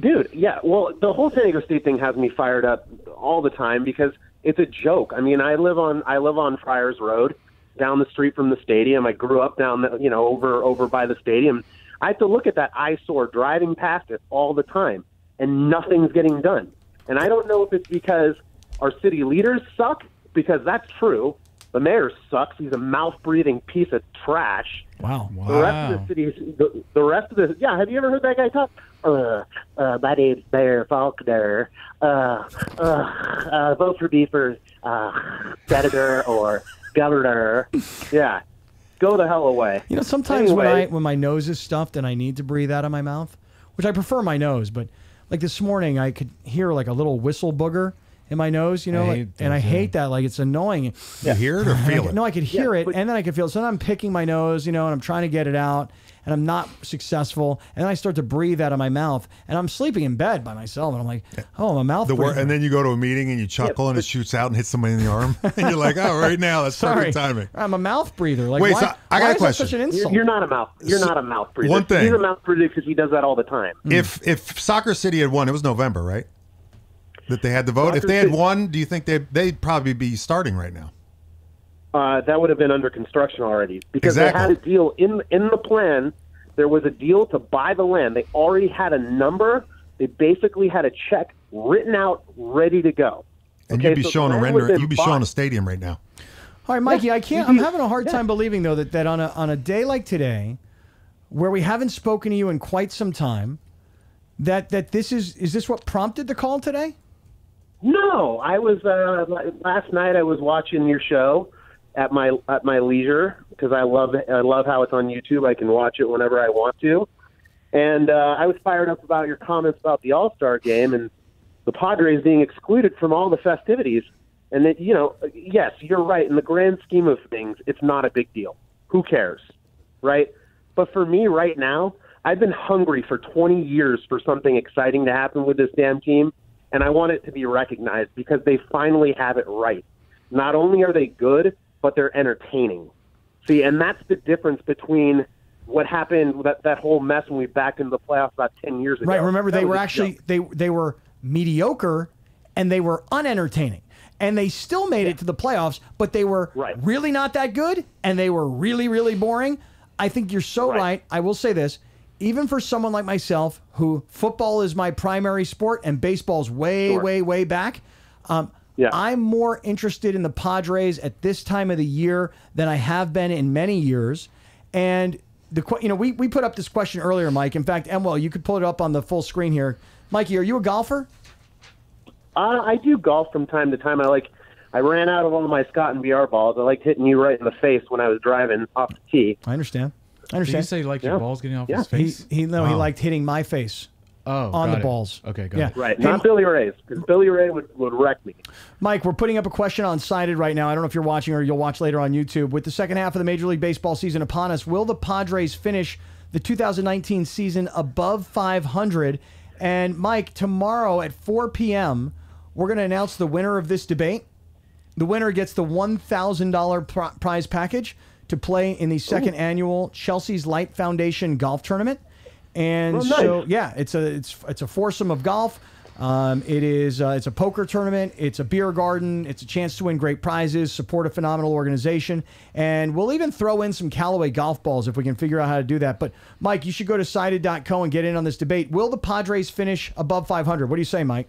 Dude, yeah. Well, the whole San Diego State thing has me fired up all the time because it's a joke. I mean, I live on I live on Friars Road, down the street from the stadium. I grew up down the, you know over over by the stadium. I have to look at that eyesore driving past it all the time, and nothing's getting done. And I don't know if it's because our city leaders suck, because that's true. The mayor sucks. He's a mouth breathing piece of trash. Wow. wow. The rest of the cities, the, the rest of the, yeah. Have you ever heard that guy talk? Uh, uh, my name's Mayor Faulconer. Uh, uh, uh, vote for me for uh, senator or governor. Yeah, go the hell away. You know, sometimes when I when my nose is stuffed and I need to breathe out of my mouth, which I prefer my nose, but like this morning I could hear like a little whistle booger in my nose, you know, I like- hate and I those, yeah. hate that. Like it's annoying. You hear it or And *laughs* I feel it? No, I could hear Yeah, it, but- and then I could feel it. So then I'm picking my nose, you know, and I'm trying to get it out, and I'm not successful. And then I start to breathe out of my mouth, and I'm sleeping in bed by myself, and I'm like, oh, my mouth. The wor- and then you go to a meeting and you chuckle and it shoots out and hits somebody in the arm. *laughs* and you're like, oh, right now, that's Sorry, perfect timing. I'm a mouth breather. Like, Wait, why, so I got why a question. Such an You're, insult. you're not a mouth. You're not a mouth breather. One thing. He's a mouth breather because he does that all the time. If if Soccer City had won, it was November, right? That they had the vote. if they had City- won, do you think they they'd probably be starting right now? uh, that would have been under construction already because Exactly. they had a deal in in the plan. There was a deal to buy the land. They already had a number. They basically had a check written out, ready to go. And Okay, you'd be so showing a render. You'd be showing a stadium right now. All right, Mikey, I can't. I'm having a hard yeah. time believing though that, that on a on a day like today, where we haven't spoken to you in quite some time, that that this is is this what prompted the call today? No, I was uh, la- last night. I was watching your show at my at my leisure because I love. I love how it's on YouTube. I can watch it whenever I want to, and uh, I was fired up about your comments about the All Star game and the Padres being excluded from all the festivities. And that you know, yes, you're right. In the grand scheme of things, it's not a big deal. Who cares, right? But for me, right now, I've been hungry for 20 years for something exciting to happen with this damn team, and I want it to be recognized because they finally have it right. Not only are they good, but they're entertaining. See, and that's the difference between what happened that that whole mess when we backed into the playoffs about 10 years ago. Right. Remember, That they were actually joke. they they were mediocre, and they were unentertaining, and they still made it to the playoffs, but they were Right. really not that good, and they were really really boring. I think you're so right. Right. I will say this. Even for someone like myself, who football is my primary sport and baseball's way, Sure. way, way back, um, Yeah. I'm more interested in the Padres at this time of the year than I have been in many years. And the you know we, we put up this question earlier, Mike. In fact, Emwell, you could pull it up on the full screen here. Mikey, are you a golfer? Uh, I do golf from time to time. I like. I ran out of all my Scott and BR balls. I liked hitting you right in the face when I was driving off the tee. I understand. I Did you understand. say like Yeah. your balls getting off Yeah. his he face? he no he liked hitting my face Oh, on got the it. balls. Okay, got yeah. it. Right, Hey, not Billy Ray's, because Billy Ray would, would wreck me. Mike, we're putting up a question on Sided right now. I don't know if you're watching or you'll watch later on YouTube. With the second half of the Major League Baseball season upon us, will the Padres finish the 2019 season above 500? And Mike, tomorrow at 4 p.m., we're going to announce the winner of this debate. The winner gets the $1,000 pri- prize package to play in the second annual Chelsea's Light Foundation golf tournament. And Oh, nice. so, yeah, it's a it's it's a foursome of golf. Um, it is uh, it's a poker tournament. It's a beer garden. It's a chance to win great prizes, support a phenomenal organization, and we'll even throw in some Callaway golf balls if we can figure out how to do that. But Mike, you should go to sided.co and get in on this debate. Will the Padres finish above 500? What do you say, Mike?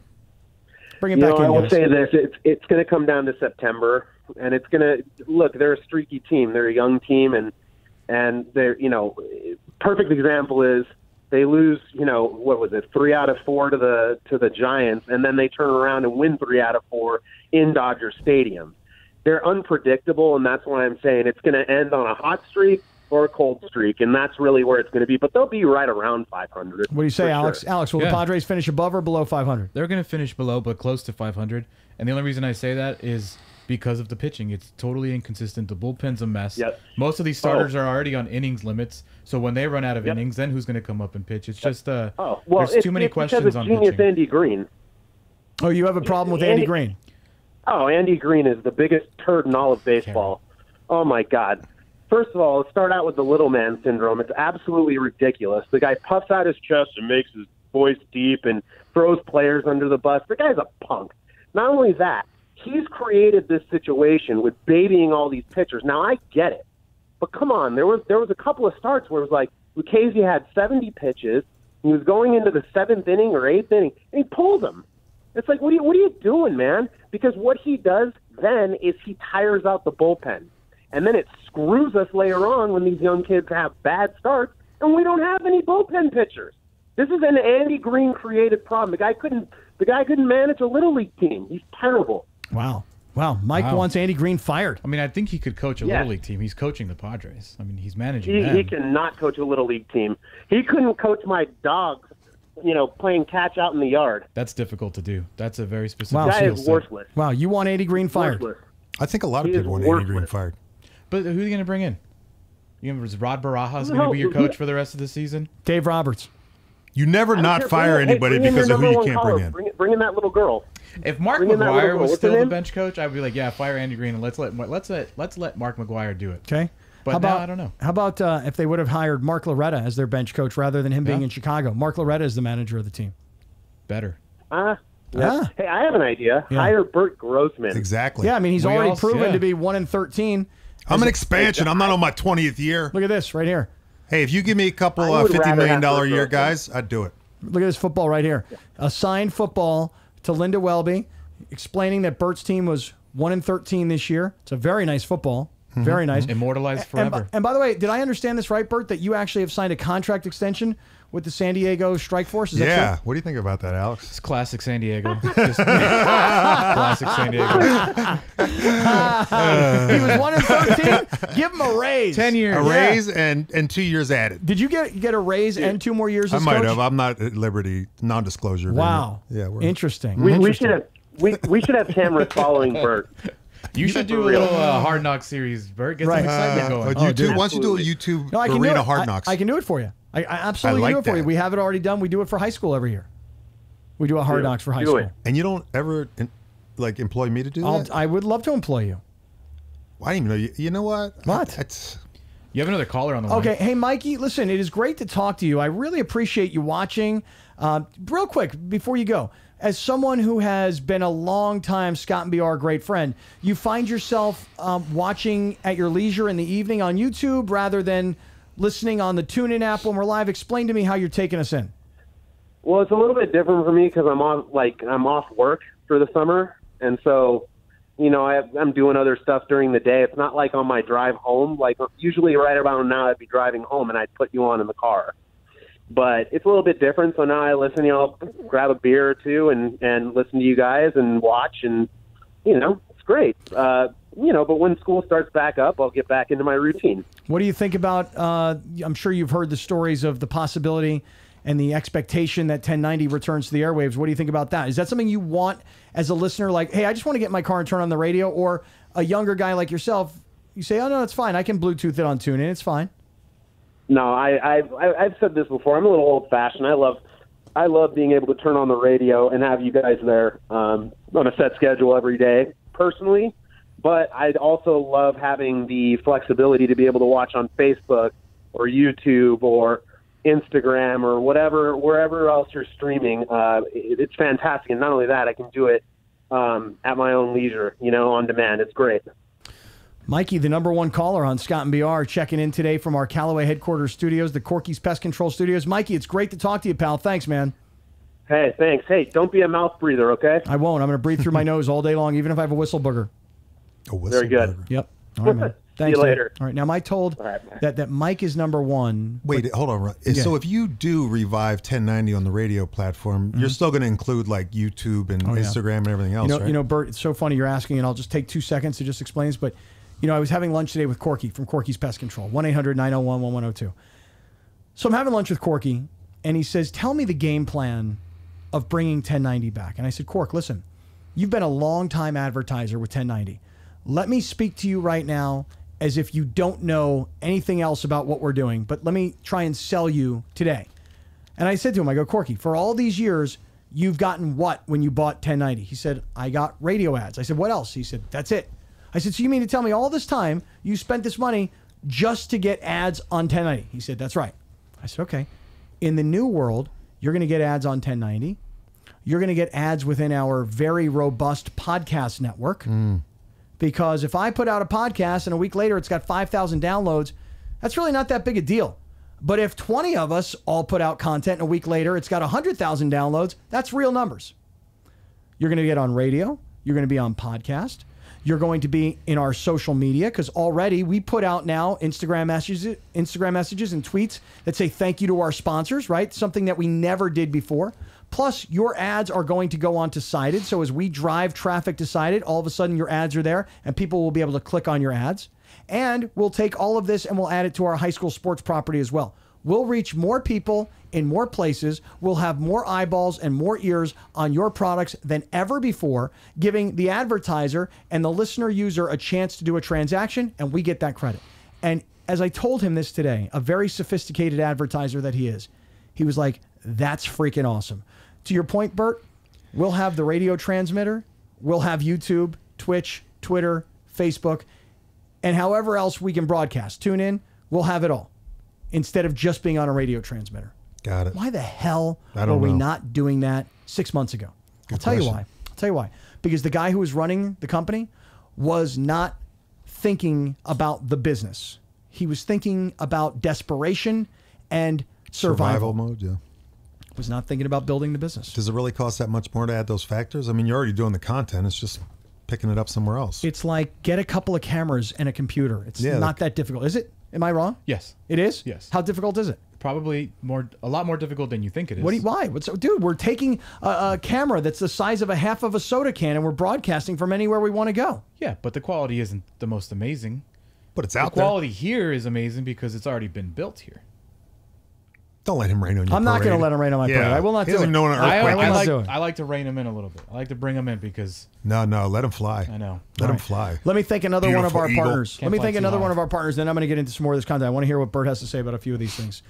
Bring it You back know, I will say this: it's it's going to come down to September, and it's going to look. They're a streaky team. They're a young team, and and they're you know, perfect example is they lose. You know, what was it? Three out of four to the to the Giants, and then they turn around and win three out of four in Dodger Stadium. They're unpredictable, and that's why I'm saying it's going to end on a hot streak or a cold streak, and that's really where it's going to be. But they'll be right around 500. What do you say, Alex? sure. Alex, will Yeah. the Padres finish above or below 500? They're going to finish below, but close to 500. And the only reason I say that is because of the pitching. It's totally inconsistent. The bullpen's a mess. Yep. Most of these starters are already on innings limits. So when they run out of Yep. innings, then who's going to come up and pitch? It's just uh, Oh well, there's it's, too many it's questions because of on genius pitching. Andy Green. Oh, you have a problem with Andy Andy- Green? Oh, Andy Green is the biggest turd in all of baseball. Oh my God! First of all, let's start out with the little man syndrome. It's absolutely ridiculous. The guy puffs out his chest and makes his voice deep and throws players under the bus. The guy's a punk. Not only that, he's created this situation with babying all these pitchers. Now I get it, but come on, there was there was a couple of starts where it was like Lucchesi had 70 pitches. He was going into the seventh inning or eighth inning, and he pulled them. It's like, what are you, what are you doing, man? Because what he does then is he tires out the bullpen, and then it screws us later on when these young kids have bad starts, and we don't have any bullpen pitchers. This is an Andy Green created problem. The guy couldn't, the guy couldn't manage a little league team. He's terrible. Wow. Wow. Mike Wow. wants Andy Green fired. I mean, I think he could coach a Yeah. little league team. He's coaching the Padres. I mean, he's managing He, them. he cannot coach a little league team. He couldn't coach my dogs, you know, playing catch out in the yard. That's difficult to do. That's a very specific Wow. The guy skill is worthless. Wow. You want Andy Green fired? Worthless. I think a lot of He people want Andy Green fired. But who are you going to bring in? You know, is Rod Barajas going to be your who- coach for the rest of the season? Dave Roberts. You never I don't not fire Bring in- hey, anybody bring because of who you can't caller. bring in. Bring, bring in that little girl. If Mark Bring in that little McGwire was still the bench coach, I'd be like, yeah, fire Andy Green and let's let let's let let's let Mark McGwire do it. Okay. But how now about, I don't know. How about uh, if they would have hired Mark Loretta as their bench coach rather than him being in Chicago? Mark Loretta is the manager of the team. Better. Ah, Ah. Hey, I have an idea. Yeah. Hire Burt Grossman. Exactly. Yeah, I mean he's We already all- proven yeah. to be one in thirteen. I'm an expansion. I'm not on my 20th year. Look at this right here. Hey, if you give me a couple I uh, would fifty rather million have dollar a year guys, I'd do it. Look at this football right here. A signed football to Linda Welby, explaining that Burt's team was one in thirteen this year. It's a very nice football. Mm-hmm. Very nice. Immortalized And by, forever. and by the way, did I understand this right, Burt? That you actually have signed a contract extension with the San Diego Strike Force? Is that Yeah. true? What do you think about that, Alex? It's classic San Diego. *laughs* Just *laughs* classic San Diego. *laughs* he was one in thirteen. Give him a raise. Ten years. A raise and and two years added. Did you get get a raise and two more years? I might coach? have. I'm not at liberty non-disclosure. agreement. Wow. Yeah. We're, Interesting. we, we should have we, we should have cameras following Burt. You should do a real. little uh, hard knock series, Burt. Get Right. some excitement Uh, going. uh, Oh, YouTube. dude. Why don't you do a YouTube No, I can arena do it. hard I- knocks? I, can do it for you. I, I absolutely I do like it for you. We have it already done. We do it for high school every year. We do a hard Do knocks for high Do school. it. and you don't ever in, like employ me to do I'll, that? I would love to employ you. I didn't even know. You, you know what? What? That's, You have another caller on the line. Okay, hey Mikey, listen, it is great to talk to you. I really appreciate you watching. Uh, real quick before you go, as someone who has been a long time Scott and BR great friend, you find yourself um, watching at your leisure in the evening on YouTube rather than listening on the TuneIn app when we're live. Explain to me how you're taking us in. Well, it's a little bit different for me because I'm off like I'm off work for the summer, and so you know I, I'm doing other stuff during the day. It's not like on my drive home. Like usually, right about now, I'd be driving home and I'd put you on in the car. But it's a little bit different. So now I listen. You know, I'll grab a beer or two and and listen to you guys and watch, and you know, it's great. Uh, you know, but when school starts back up, I'll get back into my routine. What do you think about? Uh, I'm sure you've heard the stories of the possibility and the expectation that 1090 returns to the airwaves. What do you think about that? Is that something you want as a listener? Like, hey, I just want to get my car and turn on the radio, or a younger guy like yourself, you say, oh no, it's fine. I can Bluetooth it on TuneIn. It's fine. No, I, I've I- I've said this before. I'm a little old fashioned. I love I love being able to turn on the radio and have you guys there um, on a set schedule every day. Personally, but I'd also love having the flexibility to be able to watch on Facebook or YouTube or Instagram or whatever wherever else you're streaming. Uh, it, it's fantastic, and not only that, I can do it um, at my own leisure. You know, on demand. It's great. Mikey, the number one caller on Scott and BR, checking in today from our Callaway headquarters studios, the Corky's Pest Control Studios. Mikey, it's great to talk to you, pal. Thanks, man. Hey, thanks. Hey, don't be a mouth breather, okay? I won't. I'm going to breathe through my *laughs* nose all day long, even if I have a whistle booger. A Very good. whistleblower. Yep. All right, man. *laughs* See you Thanks, man. later. All right. Now, am I told All right, man. that, that Mike is number one? Wait, hold on. Ron. Yeah. So if you do revive 1090 on the radio platform, you're still going to include like YouTube and Mm-hmm. Oh, yeah. Instagram and everything else, You know, right? you know, Burt, it's so funny you're asking, and I'll just take two seconds to just explain this. But, you know, I was having lunch today with Corky from Corky's Pest Control, 1 800 901 1102. So I'm having lunch with Corky, and he says, Tell me the game plan of bringing 1090 back. And I said, Cork, listen, you've been a long time advertiser with 1090. Let me speak to you right now as if you don't know anything else about what we're doing, but let me try and sell you today. And I said to him, I go, Corky, for all these years, you've gotten what when you bought 1090? He said, I got radio ads. I said, what else? He said, that's it. I said, so you mean to tell me all this time you spent this money just to get ads on 1090? He said, that's right. I said, okay. In the new world, you're going to get ads on 1090. You're going to get ads within our very robust podcast network. Hmm. Because if I put out a podcast and a week later it's got 5,000 downloads, that's really not that big a deal. But if 20 of us all put out content and a week later it's got 100,000 downloads, that's real numbers. You're going to get on radio. You're going to be on podcast. You're going to be in our social media because already we put out now Instagram messages, Instagram messages and tweets that say thank you to our sponsors, right? Something that we never did before. Plus, your ads are going to go on to Cited. So as we drive traffic to Cited, all of a sudden your ads are there and people will be able to click on your ads. And we'll take all of this and we'll add it to our high school sports property as well. We'll reach more people in more places. We'll have more eyeballs and more ears on your products than ever before, giving the advertiser and the listener user a chance to do a transaction, and we get that credit. And as I told him this today, a very sophisticated advertiser that he is, he was like, that's freaking awesome. To your point, Burt, we'll have the radio transmitter, we'll have YouTube, Twitch, Twitter, Facebook, and however else we can broadcast. Tune in, we'll have it all instead of just being on a radio transmitter. Got it. Why the hell I were don't we not doing that six months ago? I'll tell you why. I'll tell you why. Because the guy who was running the company was not thinking about the business. He was thinking about desperation and survival. Survival mode, yeah. Was not thinking about building the business. Does it really cost that much more to add those factors? I mean, you're already doing the content. It's just picking it up somewhere else. It's like get a couple of cameras and a computer. It's Yeah, not that difficult, is it? Am I wrong? Yes. It is. Yes. How difficult is it? Probably more, a lot more difficult than you think it is. What do you, why? What's dude? We're taking a, a camera that's the size of a half of a soda can, and we're broadcasting from anywhere we want to go. Yeah, but the quality isn't the most amazing. but it's The out there. quality here is amazing because it's already been built here. Don't let him rain on your I'm not going to let him rain on my yeah. parade. I will not he do doesn't it. know an I, earthquake. I will not like do it. I like to rein him in a little bit. I like to bring him in because no, no, let him fly. I know. Let him right. fly. Let me thank another one of our eagle. partners. Can't Let me fly thank another high. one of our partners. Then I'm going to get into some more of this content. I want to hear what Burt has to say about a few of these things.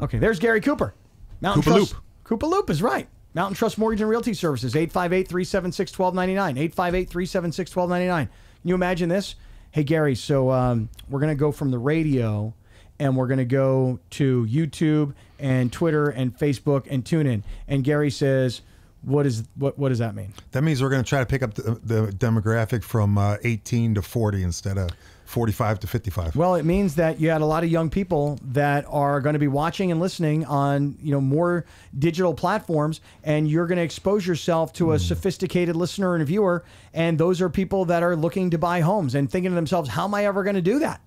Okay, there's Gary Cooper. Mountain Cooper Trust. Loop. Cooper Loop is right. Mountain Trust Mortgage and Realty Services, 858-376-1299. 858-376-1299. Can you imagine this? Hey, Gary, so um, we're going to go from the radio and we're going to go to YouTube and Twitter and Facebook and TuneIn. And Gary says, what is what what does that mean? That means we're going to try to pick up the, the demographic from uh, 18 to 40 instead of 45 to 55. Well, it means that you had a lot of young people that are going to be watching and listening on, you know, more digital platforms and you're going to expose yourself to a sophisticated listener and viewer and those are people that are looking to buy homes and thinking to themselves, how am I ever going to do that?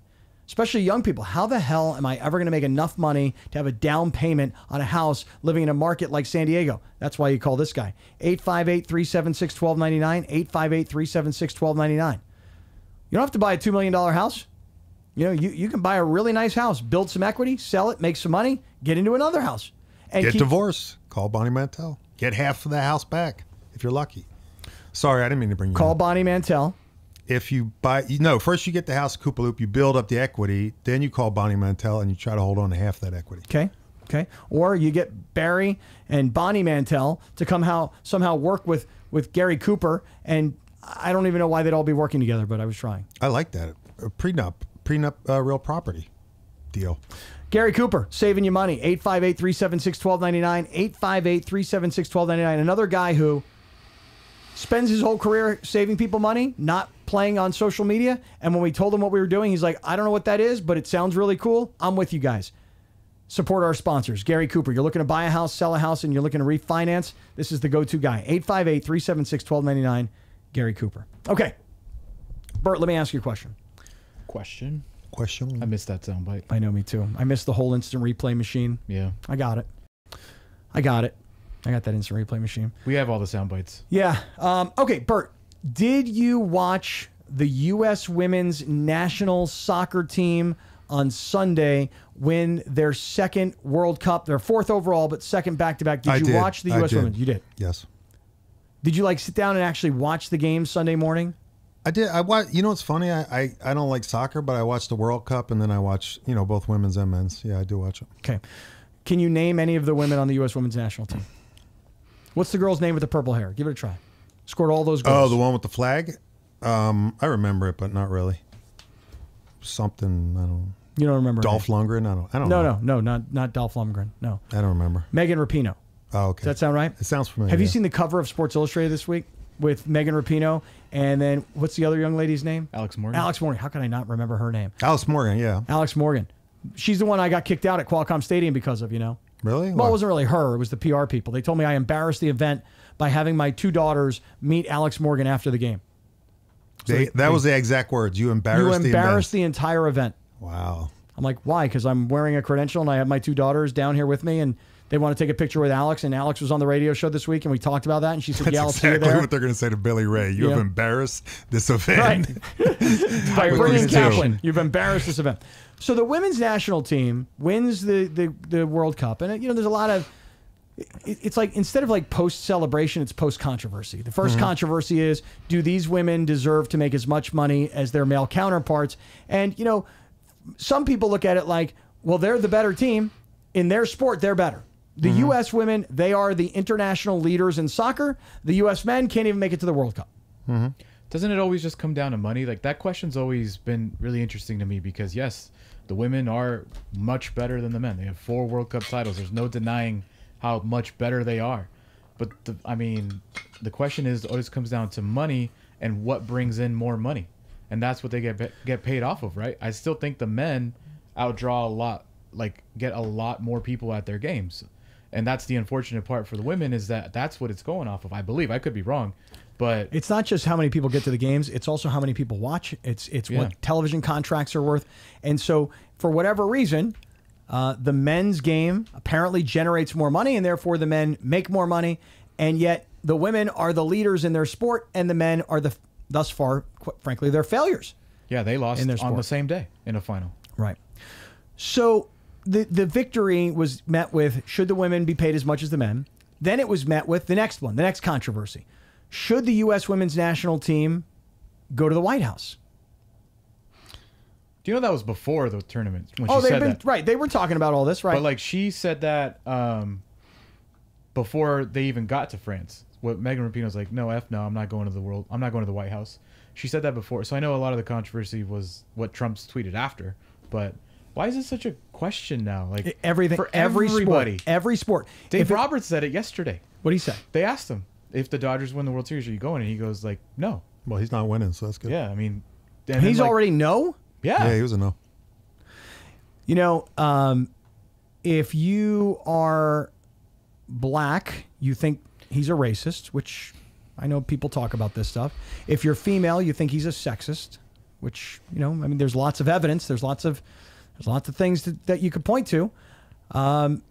Especially young people. How the hell am I ever going to make enough money to have a down payment on a house living in a market like San Diego? That's why you call this guy. 858 376 1299. 858 376 1299. You don't have to buy a $2 million house. You know, you, you can buy a really nice house, build some equity, sell it, make some money, get into another house. and Get keep, divorced. Call Bonnie Mantel. Get half of the house back if you're lucky. Sorry, I didn't mean to bring you. call in. Bonnie Mantel. If you buy, you no, first you get the house Koopaloop, you build up the equity, then you call Bonnie Mantel and you try to hold on to half that equity. Okay. Okay. Or you get Barry and Bonnie Mantel to come how somehow work with with Gary Cooper, and I don't even know why they'd all be working together, but I was trying. I like that. A prenup, prenup, uh, real property deal. Gary Cooper, saving you money. 858 376 1299. 858 376 1299. Another guy who spends his whole career saving people money, not playing on social media. And when we told him what we were doing, he's like, I don't know what that is, but it sounds really cool. I'm with you guys. Support our sponsors. Gary Cooper, you're looking to buy a house, sell a house, and you're looking to refinance. This is the go to guy. 858 376 1299. Gary Cooper. Okay. Burt, let me ask you a question. Question. Question. I missed that soundbite. I know me too. I missed the whole instant replay machine. Yeah. I got it. I got it. I got that instant replay machine. We have all the sound bites. Yeah. Um, okay, Burt, did you watch the U.S. women's national soccer team on Sunday win their second World Cup, their fourth overall, but second back to back? Did I you did. watch the I U.S. did. women? You did. Yes. Did you like sit down and actually watch the game Sunday morning? I did. I watch. You know what's funny? I, I I don't like soccer, but I watch the World Cup and then I watch you know both women's and men's. Yeah, I do watch it. Okay. Can you name any of the women on the U.S. women's national team? What's the girl's name with the purple hair? Give it a try. Scored all those goals. Oh, the one with the flag. Um, I remember it, but not really. Something I don't. you don't remember? Dolph name. Lundgren. I don't. I don't. No, know. no, no, not not Dolph Lundgren. No, I don't remember. Megan Rapinoe. Oh, okay. Does that sound right? it sounds familiar. Have you seen the cover of Sports Illustrated this week with Megan Rapinoe and then what's the other young lady's name? Alex Morgan. Alex Morgan. How can I not remember her name? Alex Morgan? Yeah. Alex Morgan. She's the one I got kicked out at Qualcomm Stadium because of, you know. Really? Well, it wasn't really her. It was the PR people. They told me I embarrassed the event by having my two daughters meet Alex Morgan after the game. They, that was the exact words. You embarrassed you embarrassed the. the entire event. Wow. I'm like, why? Because I'm wearing a credential and I have my two daughters down here with me and they want to take a picture with Alex. And Alex was on the radio show this week and we talked about that. And she said, That's yeah, I'll see you exactly there. what they're going to say to Billy Ray. You have embarrassed this event. Right. *laughs* By bringing. Kaplan. You've embarrassed this event. So the women's national team wins the, the, the World Cup. And, you know, there's a lot of, it- it's like instead of like post celebration, it's post controversy. The 1st mm-hmm. controversy is do these women deserve to make as much money as their male counterparts? And, you know, some people look at it like, well, they're the better team. In their sport, they're better. The mm-hmm. U.S. women, they are the international leaders in soccer. The U.S. men can't even make it to the World Cup. Mm-hmm. Doesn't it always just come down to money? Like that question's always been really interesting to me because yes, the women are much better than the men. They have four World Cup titles. There's no denying how much better they are. But the, I mean, the question is always comes down to money and what brings in more money, and that's what they get get paid off of, right? I still think the men outdraw a lot, like get a lot more people at their games, and that's the unfortunate part for the women is that that's what it's going off of. I believe I could be wrong, but It's not just how many people get to the games; it's also how many people watch. It's it's Yeah. what television contracts are worth. And so, for whatever reason, uh, the men's game apparently generates more money, and therefore the men make more money. And yet, the women are the leaders in their sport, and the men are the thus far, quite frankly, they're failures. Yeah, they lost in their on the same day in a final. Right. So the the victory was met with should the women be paid as much as the men? Then it was met with the next one, the next controversy. Should the US women's national team go to the White House? Do you know that was before the tournament when Oh, they've been that? right. They were talking about all this, right? But like she said that um, before they even got to France. What Megan Rapinoe was like, no, f no, I'm not going to the world. I'm not going to the White House. She said that before, so I know a lot of the controversy was what Trump's tweeted after. But why is it such a question now? Like everything for every everybody. sport, every sport. Dave If it- Roberts said it yesterday. what do you say? They asked him if the Dodgers win the World Series, are you going? And he goes like, no. Well, he's not winning, so that's good. Yeah, I mean, and then, He's like, already no. yeah. Yeah, he was a no. You know, um, if you are black, you think he's a racist, which I know people talk about this stuff. If you're female, you think he's a sexist, which you know, I mean, there's lots of evidence. There's lots of there's lots of things that, that you could point to. Um,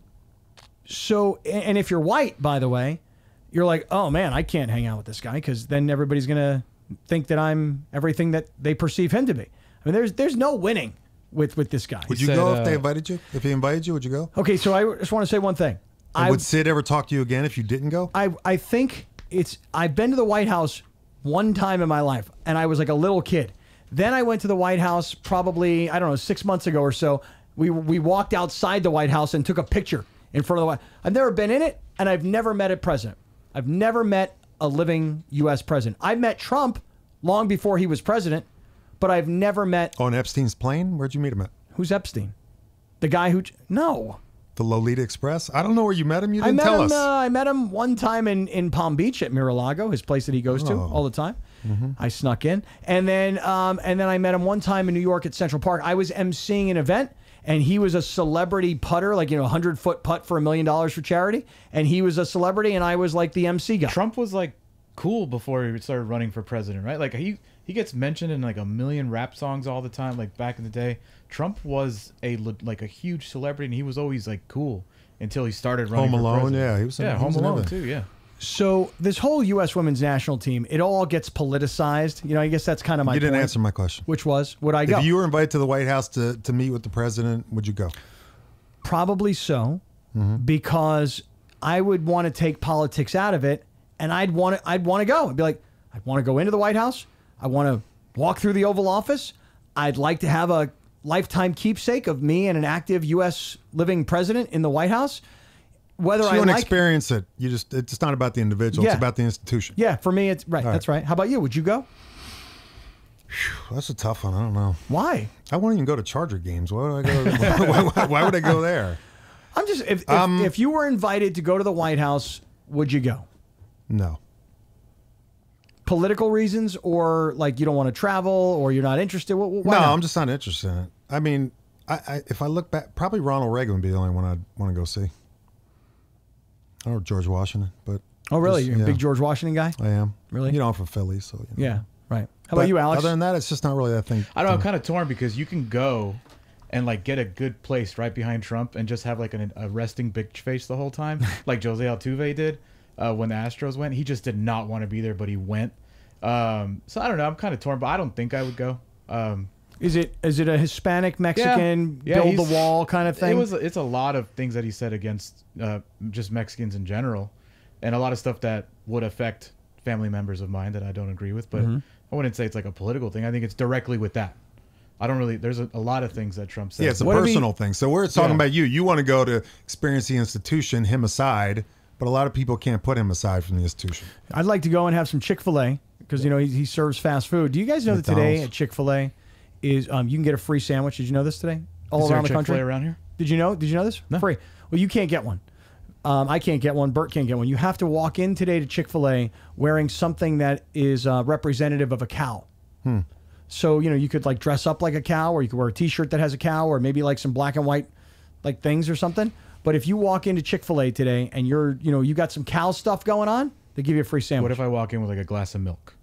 so, and if you're white, by the way, you're like, oh man, I can't hang out with this guy because then everybody's gonna think that I'm everything that they perceive him to be. I mean, there's there's no winning with with this guy. Would you said, go if they uh, invited you? If he invited you, would you go? Okay, so I just want to say one thing. And I would Sid ever talk to you again if you didn't go? I I think it's I've been to the White House one time in my life, and I was like a little kid. Then I went to the White House probably I don't know six months ago or so. We we walked outside the White House and took a picture in front of the White. I've never been in it, and I've never met a president. I've never met a living U.S. president. I've met Trump long before he was president, but I've never met On Epstein's plane? Where'd you meet him at? who's Epstein, the guy who no. The Lolita Express? I don't know where you met him. You I didn't met tell him. us. Uh, I met him one time in, in Palm Beach at Mar-a-Lago, his place that he goes to Oh. all the time. Mm-hmm. I snuck in, and then um, and then I met him one time in New York at Central Park. I was emceeing an event, and he was a celebrity putter, like you know, a hundred foot putt for a million dollars for charity, and he was a celebrity, and I was like the MC guy. Trump was like cool before he started running for president, right? Like he he gets mentioned in like a million rap songs all the time. Like back in the day, Trump was a like a huge celebrity, and he was always like cool until he started running. Home for Alone, president. yeah, he was in- yeah, he Home was Alone everything. too. Yeah, So this whole U.S. women's national team, it all gets politicized. You know, I guess that's kind of my. you didn't point, answer my question. Which was, would I go? If you were invited to the White House to, to meet with the president, would you go? Probably so, Mm-hmm. because I would want to take politics out of it, and I'd want to. I'd want to go. I'd be like, I'd want to go into the White House. I want to walk through the Oval Office. I'd like to have a lifetime keepsake of me and an active U.S. living president in the White House. Whether So I you want to like, experience it. You just it's not about the individual, Yeah. it's about the institution. yeah, for me, it's right. That's right. How about you? Would you go? That's a tough one. I don't know. Why? I won't even go to Charger games. Why would I go? *laughs* why, why, why would I go there? I'm just if if, Um, if you were invited to go to the White House, would you go? No. Political reasons, or like you don't want to travel, or you're not interested? Wh- wh- Why no, not? I'm just not interested in it. I mean, I, I if I look back, probably Ronald Reagan would be the only one I'd want to go see. Or George Washington, but Oh, really? just- You're a big George Washington guy? I am. Really? You know, I'm from Philly, so you know. Yeah, right. How But about you, Alex? Other than that, it's just not really that thing. I don't know. I'm kind of torn because you can go and like get a good place right behind Trump and just have like an, a resting bitch face the whole time, *laughs* like Jose Altuve did uh, when the Astros went. He just did not want to be there, but he went. Um, so I don't know. I'm kind of torn, but I don't think I would go. Um, is it is it a Hispanic Mexican yeah, build the wall kind of thing? It was. It's a lot of things that he said against uh, just Mexicans in general, and a lot of stuff that would affect family members of mine that I don't agree with. Mm-hmm. But I wouldn't say it's like a political thing. I think it's directly with that. I don't really. There's a, a lot of things that Trump said. Yeah, it's a What if he- personal thing. So we're talking Yeah. about you. You want to go to experience the institution, him aside, but a lot of people can't put him aside from the institution. I'd like to go and have some Chick Fil A because you know he, he serves fast food. Do you guys know that today at Chick Fil A is um, you can get a free sandwich? Did you know this today? All Is around the country. around here? Did you know? Did you know this? No. Free. Well, you can't get one. Um, I can't get one. Burt can't get one. You have to walk in today to Chick Fil A wearing something that is uh, representative of a cow. Hmm. So you know you could like dress up like a cow, or you could wear a T-shirt that has a cow, or maybe like some black and white like things or something. But if you walk into Chick Fil A today and you're you know you got some cow stuff going on, they give you a free sandwich. What if I walk in with like a glass of milk,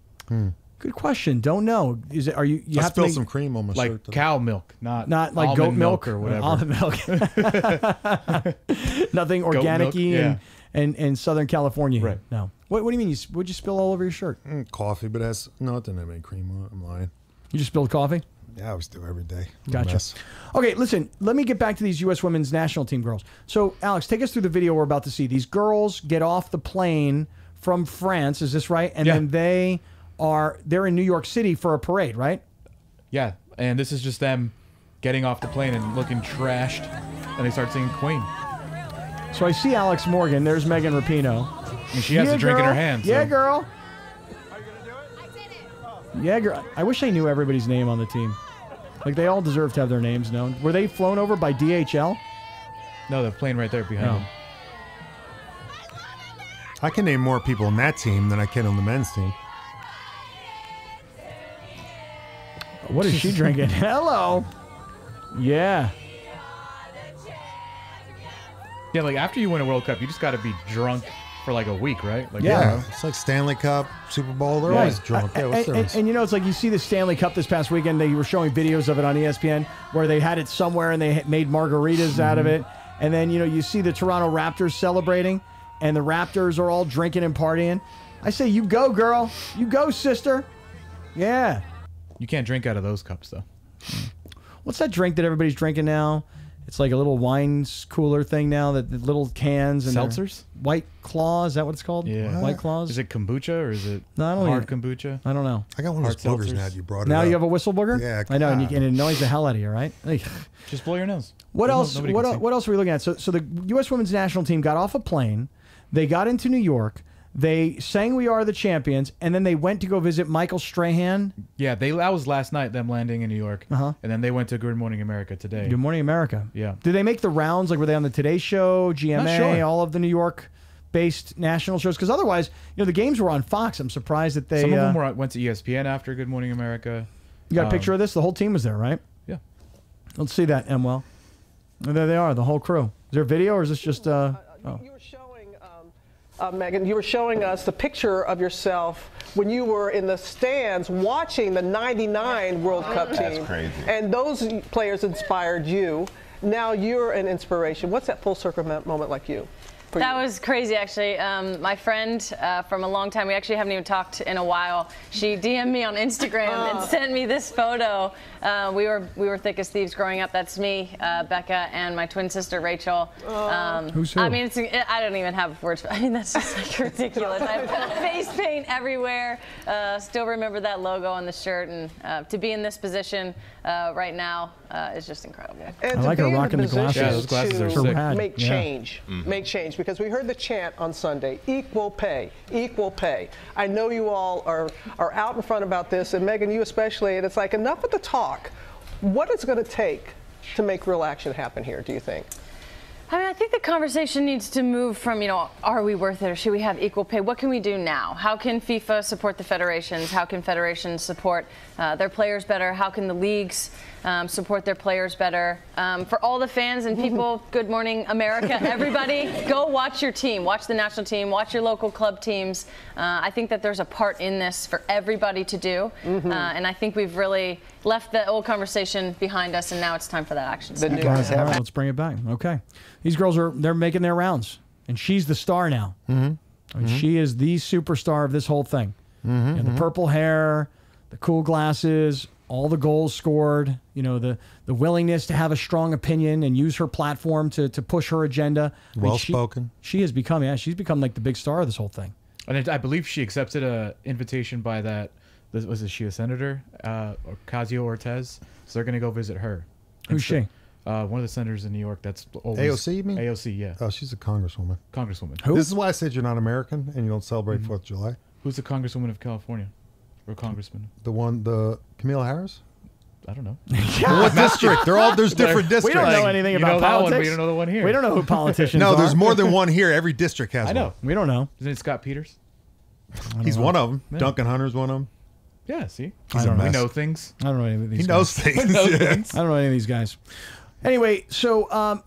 Good question. Don't know. Is it? Are you? You I have to spilled make, some cream on my like shirt. today. cow milk, not not like goat milk, or whatever? Almond milk. *laughs* *laughs* Nothing milk, organic-y yeah. and, and and Southern California. Right. No. What, what do you mean? You s- would you spill all over your shirt? Mm, coffee, but that's has no, it didn't have any cream on it. I'm lying. You just spilled coffee. Yeah, I always do every day. Gotcha. Okay, listen. Let me get back to these U.S. women's national team girls. So, Alex, take us through the video we're about to see. These girls get off the plane from France. Is this right? And Yeah. then they are they're in New York City for a parade, right? Yeah, and this is just them getting off the plane and looking trashed, and they start singing Queen. So I see Alex Morgan. There's Megan Rapinoe. And she has Yeah, a drink in her hand. Yeah, so- girl. Yeah, girl. I wish I knew everybody's name on the team. Like they all deserve to have their names known. Were they flown over by DHL? No, the plane right there behind No. them. I can name more people on that team than I can on the men's team. What is she drinking? *laughs* Hello. Yeah. Yeah, like after you win a World Cup, you just got to be drunk for like a week, right? Like, Yeah. you know? it's like Stanley Cup, Super Bowl. They're Yeah. always drunk. Yeah, what's and, and, and you know, it's like you see the Stanley Cup this past weekend. They were showing videos of it on ESPN where they had it somewhere and they made margaritas out of Mm-hmm. it. And then, you know, you see the Toronto Raptors celebrating and the Raptors are all drinking and partying. I say, you go, girl. You go, sister. Yeah. You can't drink out of those cups though. What's that drink that everybody's drinking now? It's like a little wine cooler thing now. That the little cans and they're- Seltzers? White Claw. Is that what it's called? Yeah. White Claws. Is it kombucha or is it No, I don't hard even- kombucha? I don't know. I got one of those Hard boogers seltzers. now. You brought it Now up. you have a whistle booger. Yeah, I know, and, you, and it annoys the hell out of you, right? *laughs* Just blow your nose. What No- else? nobody What, can el- see. what else were we looking at? So, so the U.S. women's national team got off a plane. They got into New York. They sang "We Are the Champions," and then they went to go visit Michael Strahan. Yeah, they that was last night. Them landing in New York, Uh-huh. and then they went to Good Morning America today. Good Morning America. Yeah. Did they make the rounds? Like, were they on the Today Show, GMA, sure. all of the New York-based national shows? Because otherwise, you know, the games were on Fox. I'm surprised that they. Some of uh, them were went to ESPN after Good Morning America. you got a um, picture of this? The whole team was there, right? Yeah. Let's see that, Emwell. And there they are, the whole crew. Is there video, or is this just? Uh, oh. You were showing, um, uh, Megan, you were showing us the picture of yourself when you were in the stands watching the 99 World Cup team. That's crazy. And those players inspired you. Now you're an inspiration. What's that full circle moment like you? For That you? was crazy, actually. Um, my friend uh, from a long time, we actually haven't even talked in a while. She DM'd me on Instagram Ah. and sent me this photo. Uh, we were we were thick as thieves growing up. That's me, uh, Becca, and my twin sister Rachel. Um, Who's who? I mean, it's, I don't even have words. For, *laughs* I mean, that's just like ridiculous. I have *laughs* face paint everywhere. Uh, still remember that logo on the shirt, and uh, to be in this position uh, right now uh, is just incredible. And I like her rocking the position glasses. Yeah, those glasses are sick. Rad, Make yeah. change, make change, because we heard the chant on Sunday: equal pay, equal pay. I know you all are are out in front about this, and Megan, you especially. And it's like enough of the talk. What is going to take to make real action happen here? Do you think? I mean, I think the conversation needs to move from, you know, are we worth it or should we have equal pay? What can we do now? How can FIFA support the federations? How can federations support uh, their players better? How can the leagues um, support their players better? Um, for all the fans and people, *laughs* good morning, America, everybody, *laughs* go watch your team. Watch the national team, watch your local club teams. Uh, I think that there's a part in this for everybody to do. Uh, and I think we've really left the old conversation behind us, and now it's time for that action. The new All right, let's bring it back. Okay, these girls are they're making their rounds, and she's the star now. Mm-hmm. I mean, She is the superstar of this whole thing. Mm-hmm. the purple hair, the cool glasses, all the goals scored. You know the the willingness to have a strong opinion and use her platform to to push her agenda. I mean, she- Well-spoken. She, has become yeah. She's become like the big star of this whole thing. And it, I believe she accepted a invitation by that. this- Was it she a senator? Uh, Ocasio Cortez. So they're gonna go visit her. Who's she? Uh, one of the senators in New York. That's always, AOC, you mean? AOC, yeah, Oh, she's a congresswoman. congresswoman. Who? This is why I said you're not American and you don't celebrate Mm-hmm. Fourth of July. Who's the congresswoman of California, or congressman? The one, the Kamala Harris. I don't know. *laughs* what district? They're all there's different districts. We don't know anything you about know that one, but politics. you don't know the one here. We don't know who *laughs* politicians No, are. there's more than one here. Every district has I know. We don't know. Isn't it Scott Peters? one. He's one of them. Duncan Hunter's one of them. Yeah. See, He's don't know. we know things. I don't know any of these. He guys. *laughs* knows things. Knows Yeah. things. I don't know any of these guys. Anyway, so um,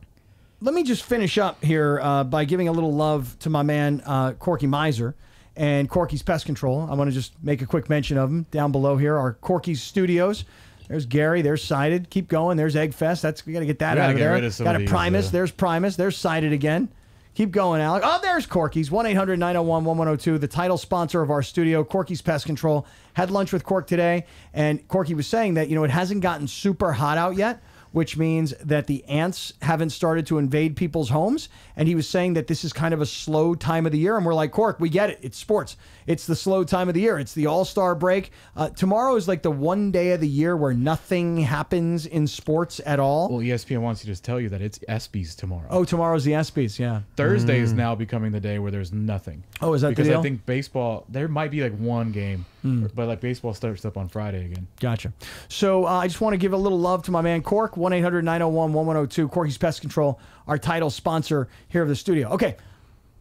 let me just finish up here uh, by giving a little love to my man uh, Corky Mizer and Corky's Pest Control. I want to just make a quick mention of them down below here. Our Corky's Studios. There's Gary. There's Sided. Keep going. There's Eggfest. That's we got to get that out of there. of got a Primus. There's Primus. There's Sided again. Keep going, Alec. Oh, there's Corky's. 1 800 901 1102, the title sponsor of our studio, Corky's Pest Control. Had lunch with Cork today, and Corky was saying that, you know, it hasn't gotten super hot out yet, which means that the ants haven't started to invade people's homes. And he was saying that this is kind of a slow time of the year. And we're like, Cork, we get it. It's sports. It's the slow time of the year. It's the All Star break. Uh, tomorrow is like the one day of the year where nothing happens in sports at all. Well, ESPN wants you to just tell you that it's ESPYS tomorrow. oh, tomorrow's the ESPYS. Yeah. Thursday is now becoming the day where there's nothing. Oh, is that because? I think baseball there might be like one game, Hmm. but like baseball starts up on Friday again. Gotcha. So uh, I just want to give a little love to my man Cork, 1 800 901 1102, Corky's Pest Control, our title sponsor here of the studio. Okay.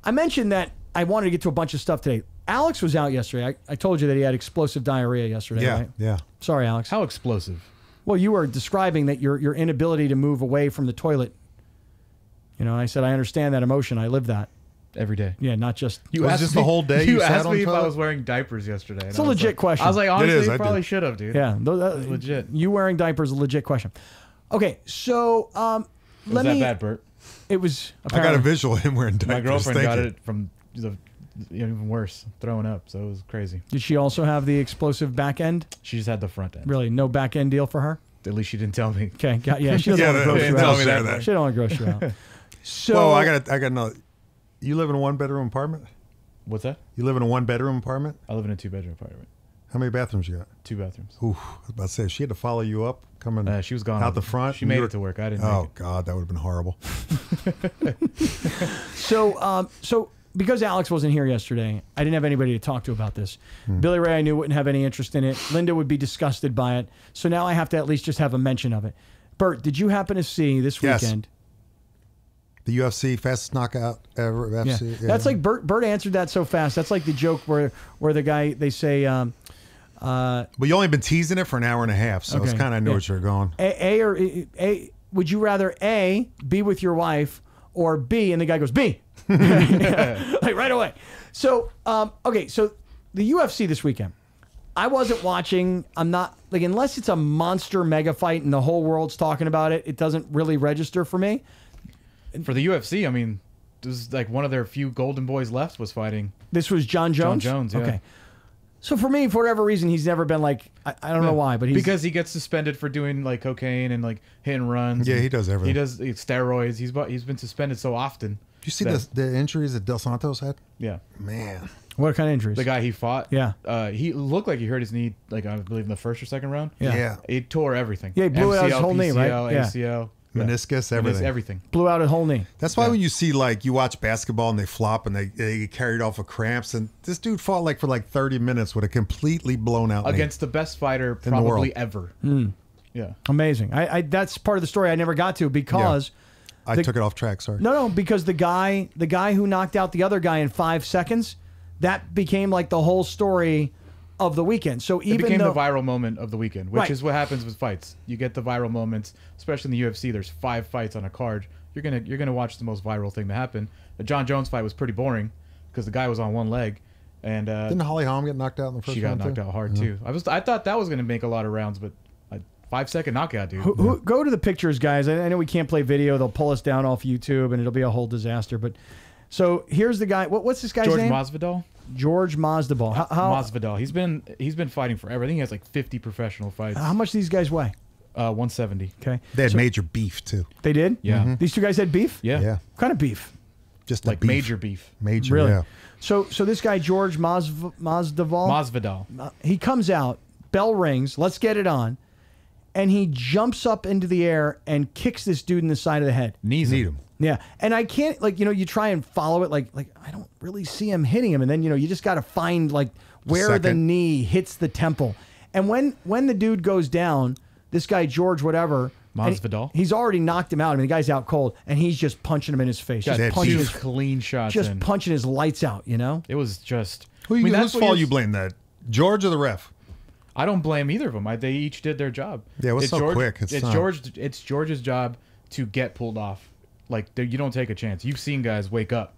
I mentioned that I wanted to get to a bunch of stuff today. Alex was out yesterday. I, I told you that he had explosive diarrhea yesterday, Yeah, right? yeah. Sorry, Alex. How explosive! Well, you were describing that your, your inability to move away from the toilet. You know, I said, I understand that emotion. I live that. Every day. Yeah, not just. You Was asked this me, the whole day *laughs* You, you sat asked on me if I was wearing diapers yesterday. It's a legit question. I was like, honestly, is, you I probably should have, dude. Yeah, tho- that- legit. You wearing diapers is a legit question. Okay, so um, Was let that me. bad, Burt? It was. I got a apparently- visual of him wearing diapers. My girlfriend Thank got you. it from the even worse, throwing up. So it was crazy. Did she also have the explosive back end? She just had the front end. Really, no back end deal for her. At least she didn't tell me. Okay, got, yeah, she doesn't Yeah, want to gross they you don't out. She don't want to gross you out. *laughs* So Whoa, I got I got no. You live in a one bedroom apartment? What's that? You live in a one bedroom apartment? I live in a two bedroom apartment, How many bathrooms you got? two bathrooms. Ooh, I was about to say she had to follow you up coming. Uh, she was gone out the front. She made you it to work. I didn't. Oh. God, that would have been horrible. *laughs* So, um, so because Alex wasn't here yesterday, I didn't have anybody to talk to about this. Hmm. Billy Ray, I knew wouldn't have any interest in it. Linda would be disgusted by it. So now I have to at least just have a mention of it. Burt, did you happen to see this Yes. weekend? The UFC fastest knockout ever. Yeah. That's like Burt. Burt answered that so fast. That's like the joke where where the guy they say. Um, But you only been teasing it for an hour and a half, so it's kind of I know yeah. what you're going. A, a or A, would you rather A be with your wife or B? And the guy goes B, *laughs* like right away. So um, okay, so the UFC this weekend. I wasn't watching. I'm not like unless it's a monster mega fight and the whole world's talking about it. It doesn't really register for me. For the UFC, I mean, this is like one of their few golden boys left was fighting. This was Jon Jones. Jon Jones. Jones, yeah. Okay. So for me, for whatever reason, he's never been like I, I don't know why, but he's because he gets suspended for doing like cocaine and like hit and runs. Yeah, and he does everything. He does it's steroids. He's he's been suspended so often. Did you see that- the, the injuries that Dos Santos had? Yeah, Man, what kind of injuries? the guy he fought. Yeah. uh, he looked like he hurt his knee. Like I believe in the first or second round. Yeah. yeah, he tore everything. Yeah, he blew out his MCL, whole knee, right? PCL, Yeah. ACL, yeah. meniscus, Menis- everything. everything. blew out a whole knee. That's why when you see like you watch basketball and they flop and they, they get carried off of cramps, and this dude fought like for like 30 minutes with a completely blown out knee. against the best fighter In the world. probably ever. Hmm. Yeah. Amazing. I, I that's part of the story I never got to because I the- took it off track. Sorry. no no because the guy the guy who knocked out the other guy in five seconds that became like the whole story of the weekend. So It even became though the viral moment of the weekend, which Right. is what happens with fights. You get the viral moments, especially in the UFC. There's five fights on a card. You're gonna you're gonna watch the most viral thing to happen. The Jon Jones fight was pretty boring because the guy was on one leg, and uh, Didn't Holly Holm get knocked out in the first she got round knocked too? out hard too. I was I thought that was gonna make a lot of rounds, but a five second knockout, dude. who, who, go to the pictures, guys. I, I know we can't play video; they'll pull us down off YouTube, and it'll be a whole disaster. But so here's the guy. What, what's this guy's George name? Masvidal. George Masvidal. How, uh, how, Masvidal. He's been he's been fighting forever. I think he has like 50 professional fights. how much do these guys weigh? Uh, 170. Okay, They had major beef too. they did. Yeah. Mm-hmm. These two guys had beef. Yeah. Yeah, What kind of beef? just the Like beef. major beef. major. Really? Yeah. So so this guy George Masv- Masvidal. Masvidal. Uh, he comes out, bell rings, let's get it on, and he jumps up into the air and kicks this dude in the side of the head. Knees Need him. him. Yeah, and I can't like you know you try and follow it like like I don't really see him hitting him, and then you know you just got to find like where the knee hits the temple, and when when the dude goes down, this guy George whatever. and he- he's already knocked him out. I mean, the guy's out cold, and he's just punching him in his face, Got just Dead punching his, clean shots just in. punching his lights out. You know, It was just. Who I mean, whose that's what fault you're- blame that? George or the ref? I don't blame either of them. I, they each did their job. Yeah, it was It's so George, quick. It's It's, George. It's George's job to get pulled off. Like you don't take a chance. You've seen guys wake up.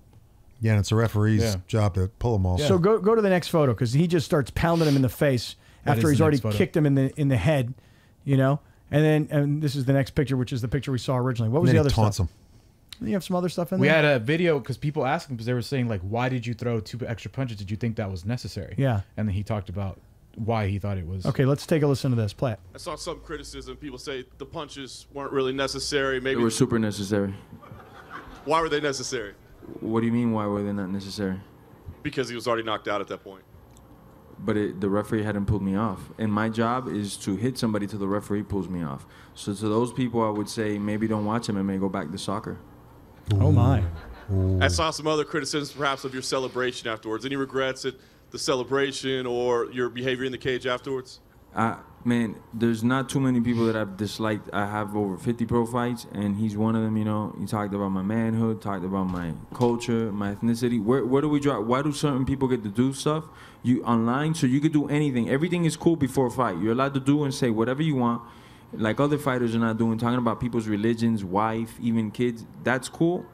Yeah, and it's a referee's Yeah. job to pull them off. So go go to the next photo because he just starts pounding him in the face That after he's already photo. kicked him in the in the head, you know. And then and this is the next picture, which is the picture we saw originally. What was then the he other taunts stuff? him. You have some other stuff in We there. had a video because people asked him because they were saying like, "Why did you throw two extra punches? Did you think that was necessary?" Yeah. And then he talked about why he thought it was. okay, let's take a listen to this. Play it. I saw some criticism. People say the punches weren't really necessary. Maybe they Maybe were super necessary. why were they necessary? What do you mean? Why were they not necessary? Because he was already knocked out at that point. But it, the referee hadn't pulled me off, and my job is to hit somebody till the referee pulls me off. So to those people, I would say maybe don't watch him and may go back to soccer. Oh my! I saw some other criticisms, perhaps, of your celebration afterwards. Any regrets at the celebration or your behavior in the cage afterwards? I, man, there's not too many people that I've disliked. I have over 50 pro fights, and he's one of them. You know, he talked about my manhood, talked about my culture, my ethnicity. Where, where do we draw? Why do certain people get to do stuff? You online, so you could do anything. Everything is cool before a fight. You're allowed to do and say whatever you want, like other fighters are not doing. Talking about people's religions, wife, even kids. That's cool.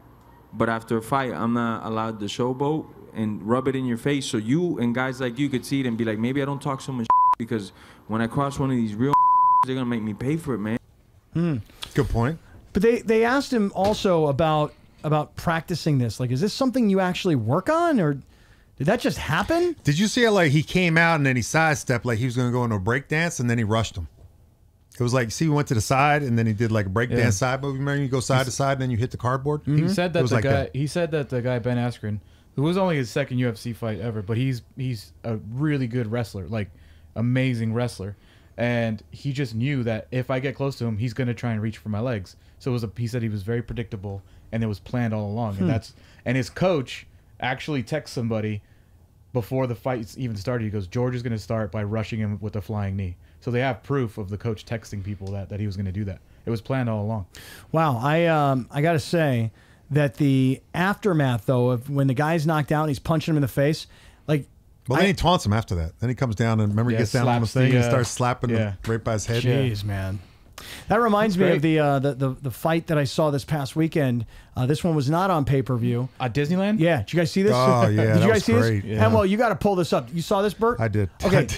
But after a fight, I'm not allowed to showboat and rub it in your face. So you and guys like you could see it and be like, maybe I don't talk so much *laughs* because when I cross one of these real, *laughs* they're gonna make me pay for it, man. Hmm. Good point. But they they asked him also about about practicing this. Like, is this something you actually work on, or did that just happen? Did you see how like he came out and then he sidestepped like he was going to go into a break dance and then he rushed him, It was like, see, we went to the side, and then he did like a breakdance Yeah. side move. Remember, you go side to side, and then you hit the cardboard. Mm-hmm. He said It that was the like guy. that. He said that the guy Ben Askren, who was only his second UFC fight ever, but he's he's a really good wrestler, like amazing wrestler, and he just knew that if I get close to him, he's gonna try and reach for my legs. So it was a. He said he was very predictable, and it was planned all along, Hmm. and that's and his coach actually texts somebody before the fight even started. He goes, George is gonna start by rushing him with a flying knee. So they have proof of the coach texting people that that he was gonna do that. It was planned all along. Wow, I um I got to say that the aftermath though of when the guy's knocked out and he's punching him in the face, like Well, then I- he taunts him after that. Then he comes down and remember he gets down on the slaps the, thing and uh, starts slapping yeah. him right by his head. Jeez, man. That reminds That's me of the, uh, the the the fight that I saw this past weekend. Uh, this one was not on pay per view. At Disneyland? Yeah, did you guys see this? Oh, yeah, *laughs* did that you guys was see great. this? Yeah. And well, you got to pull this up. You saw this, Burt? I did. *laughs* Okay, I did.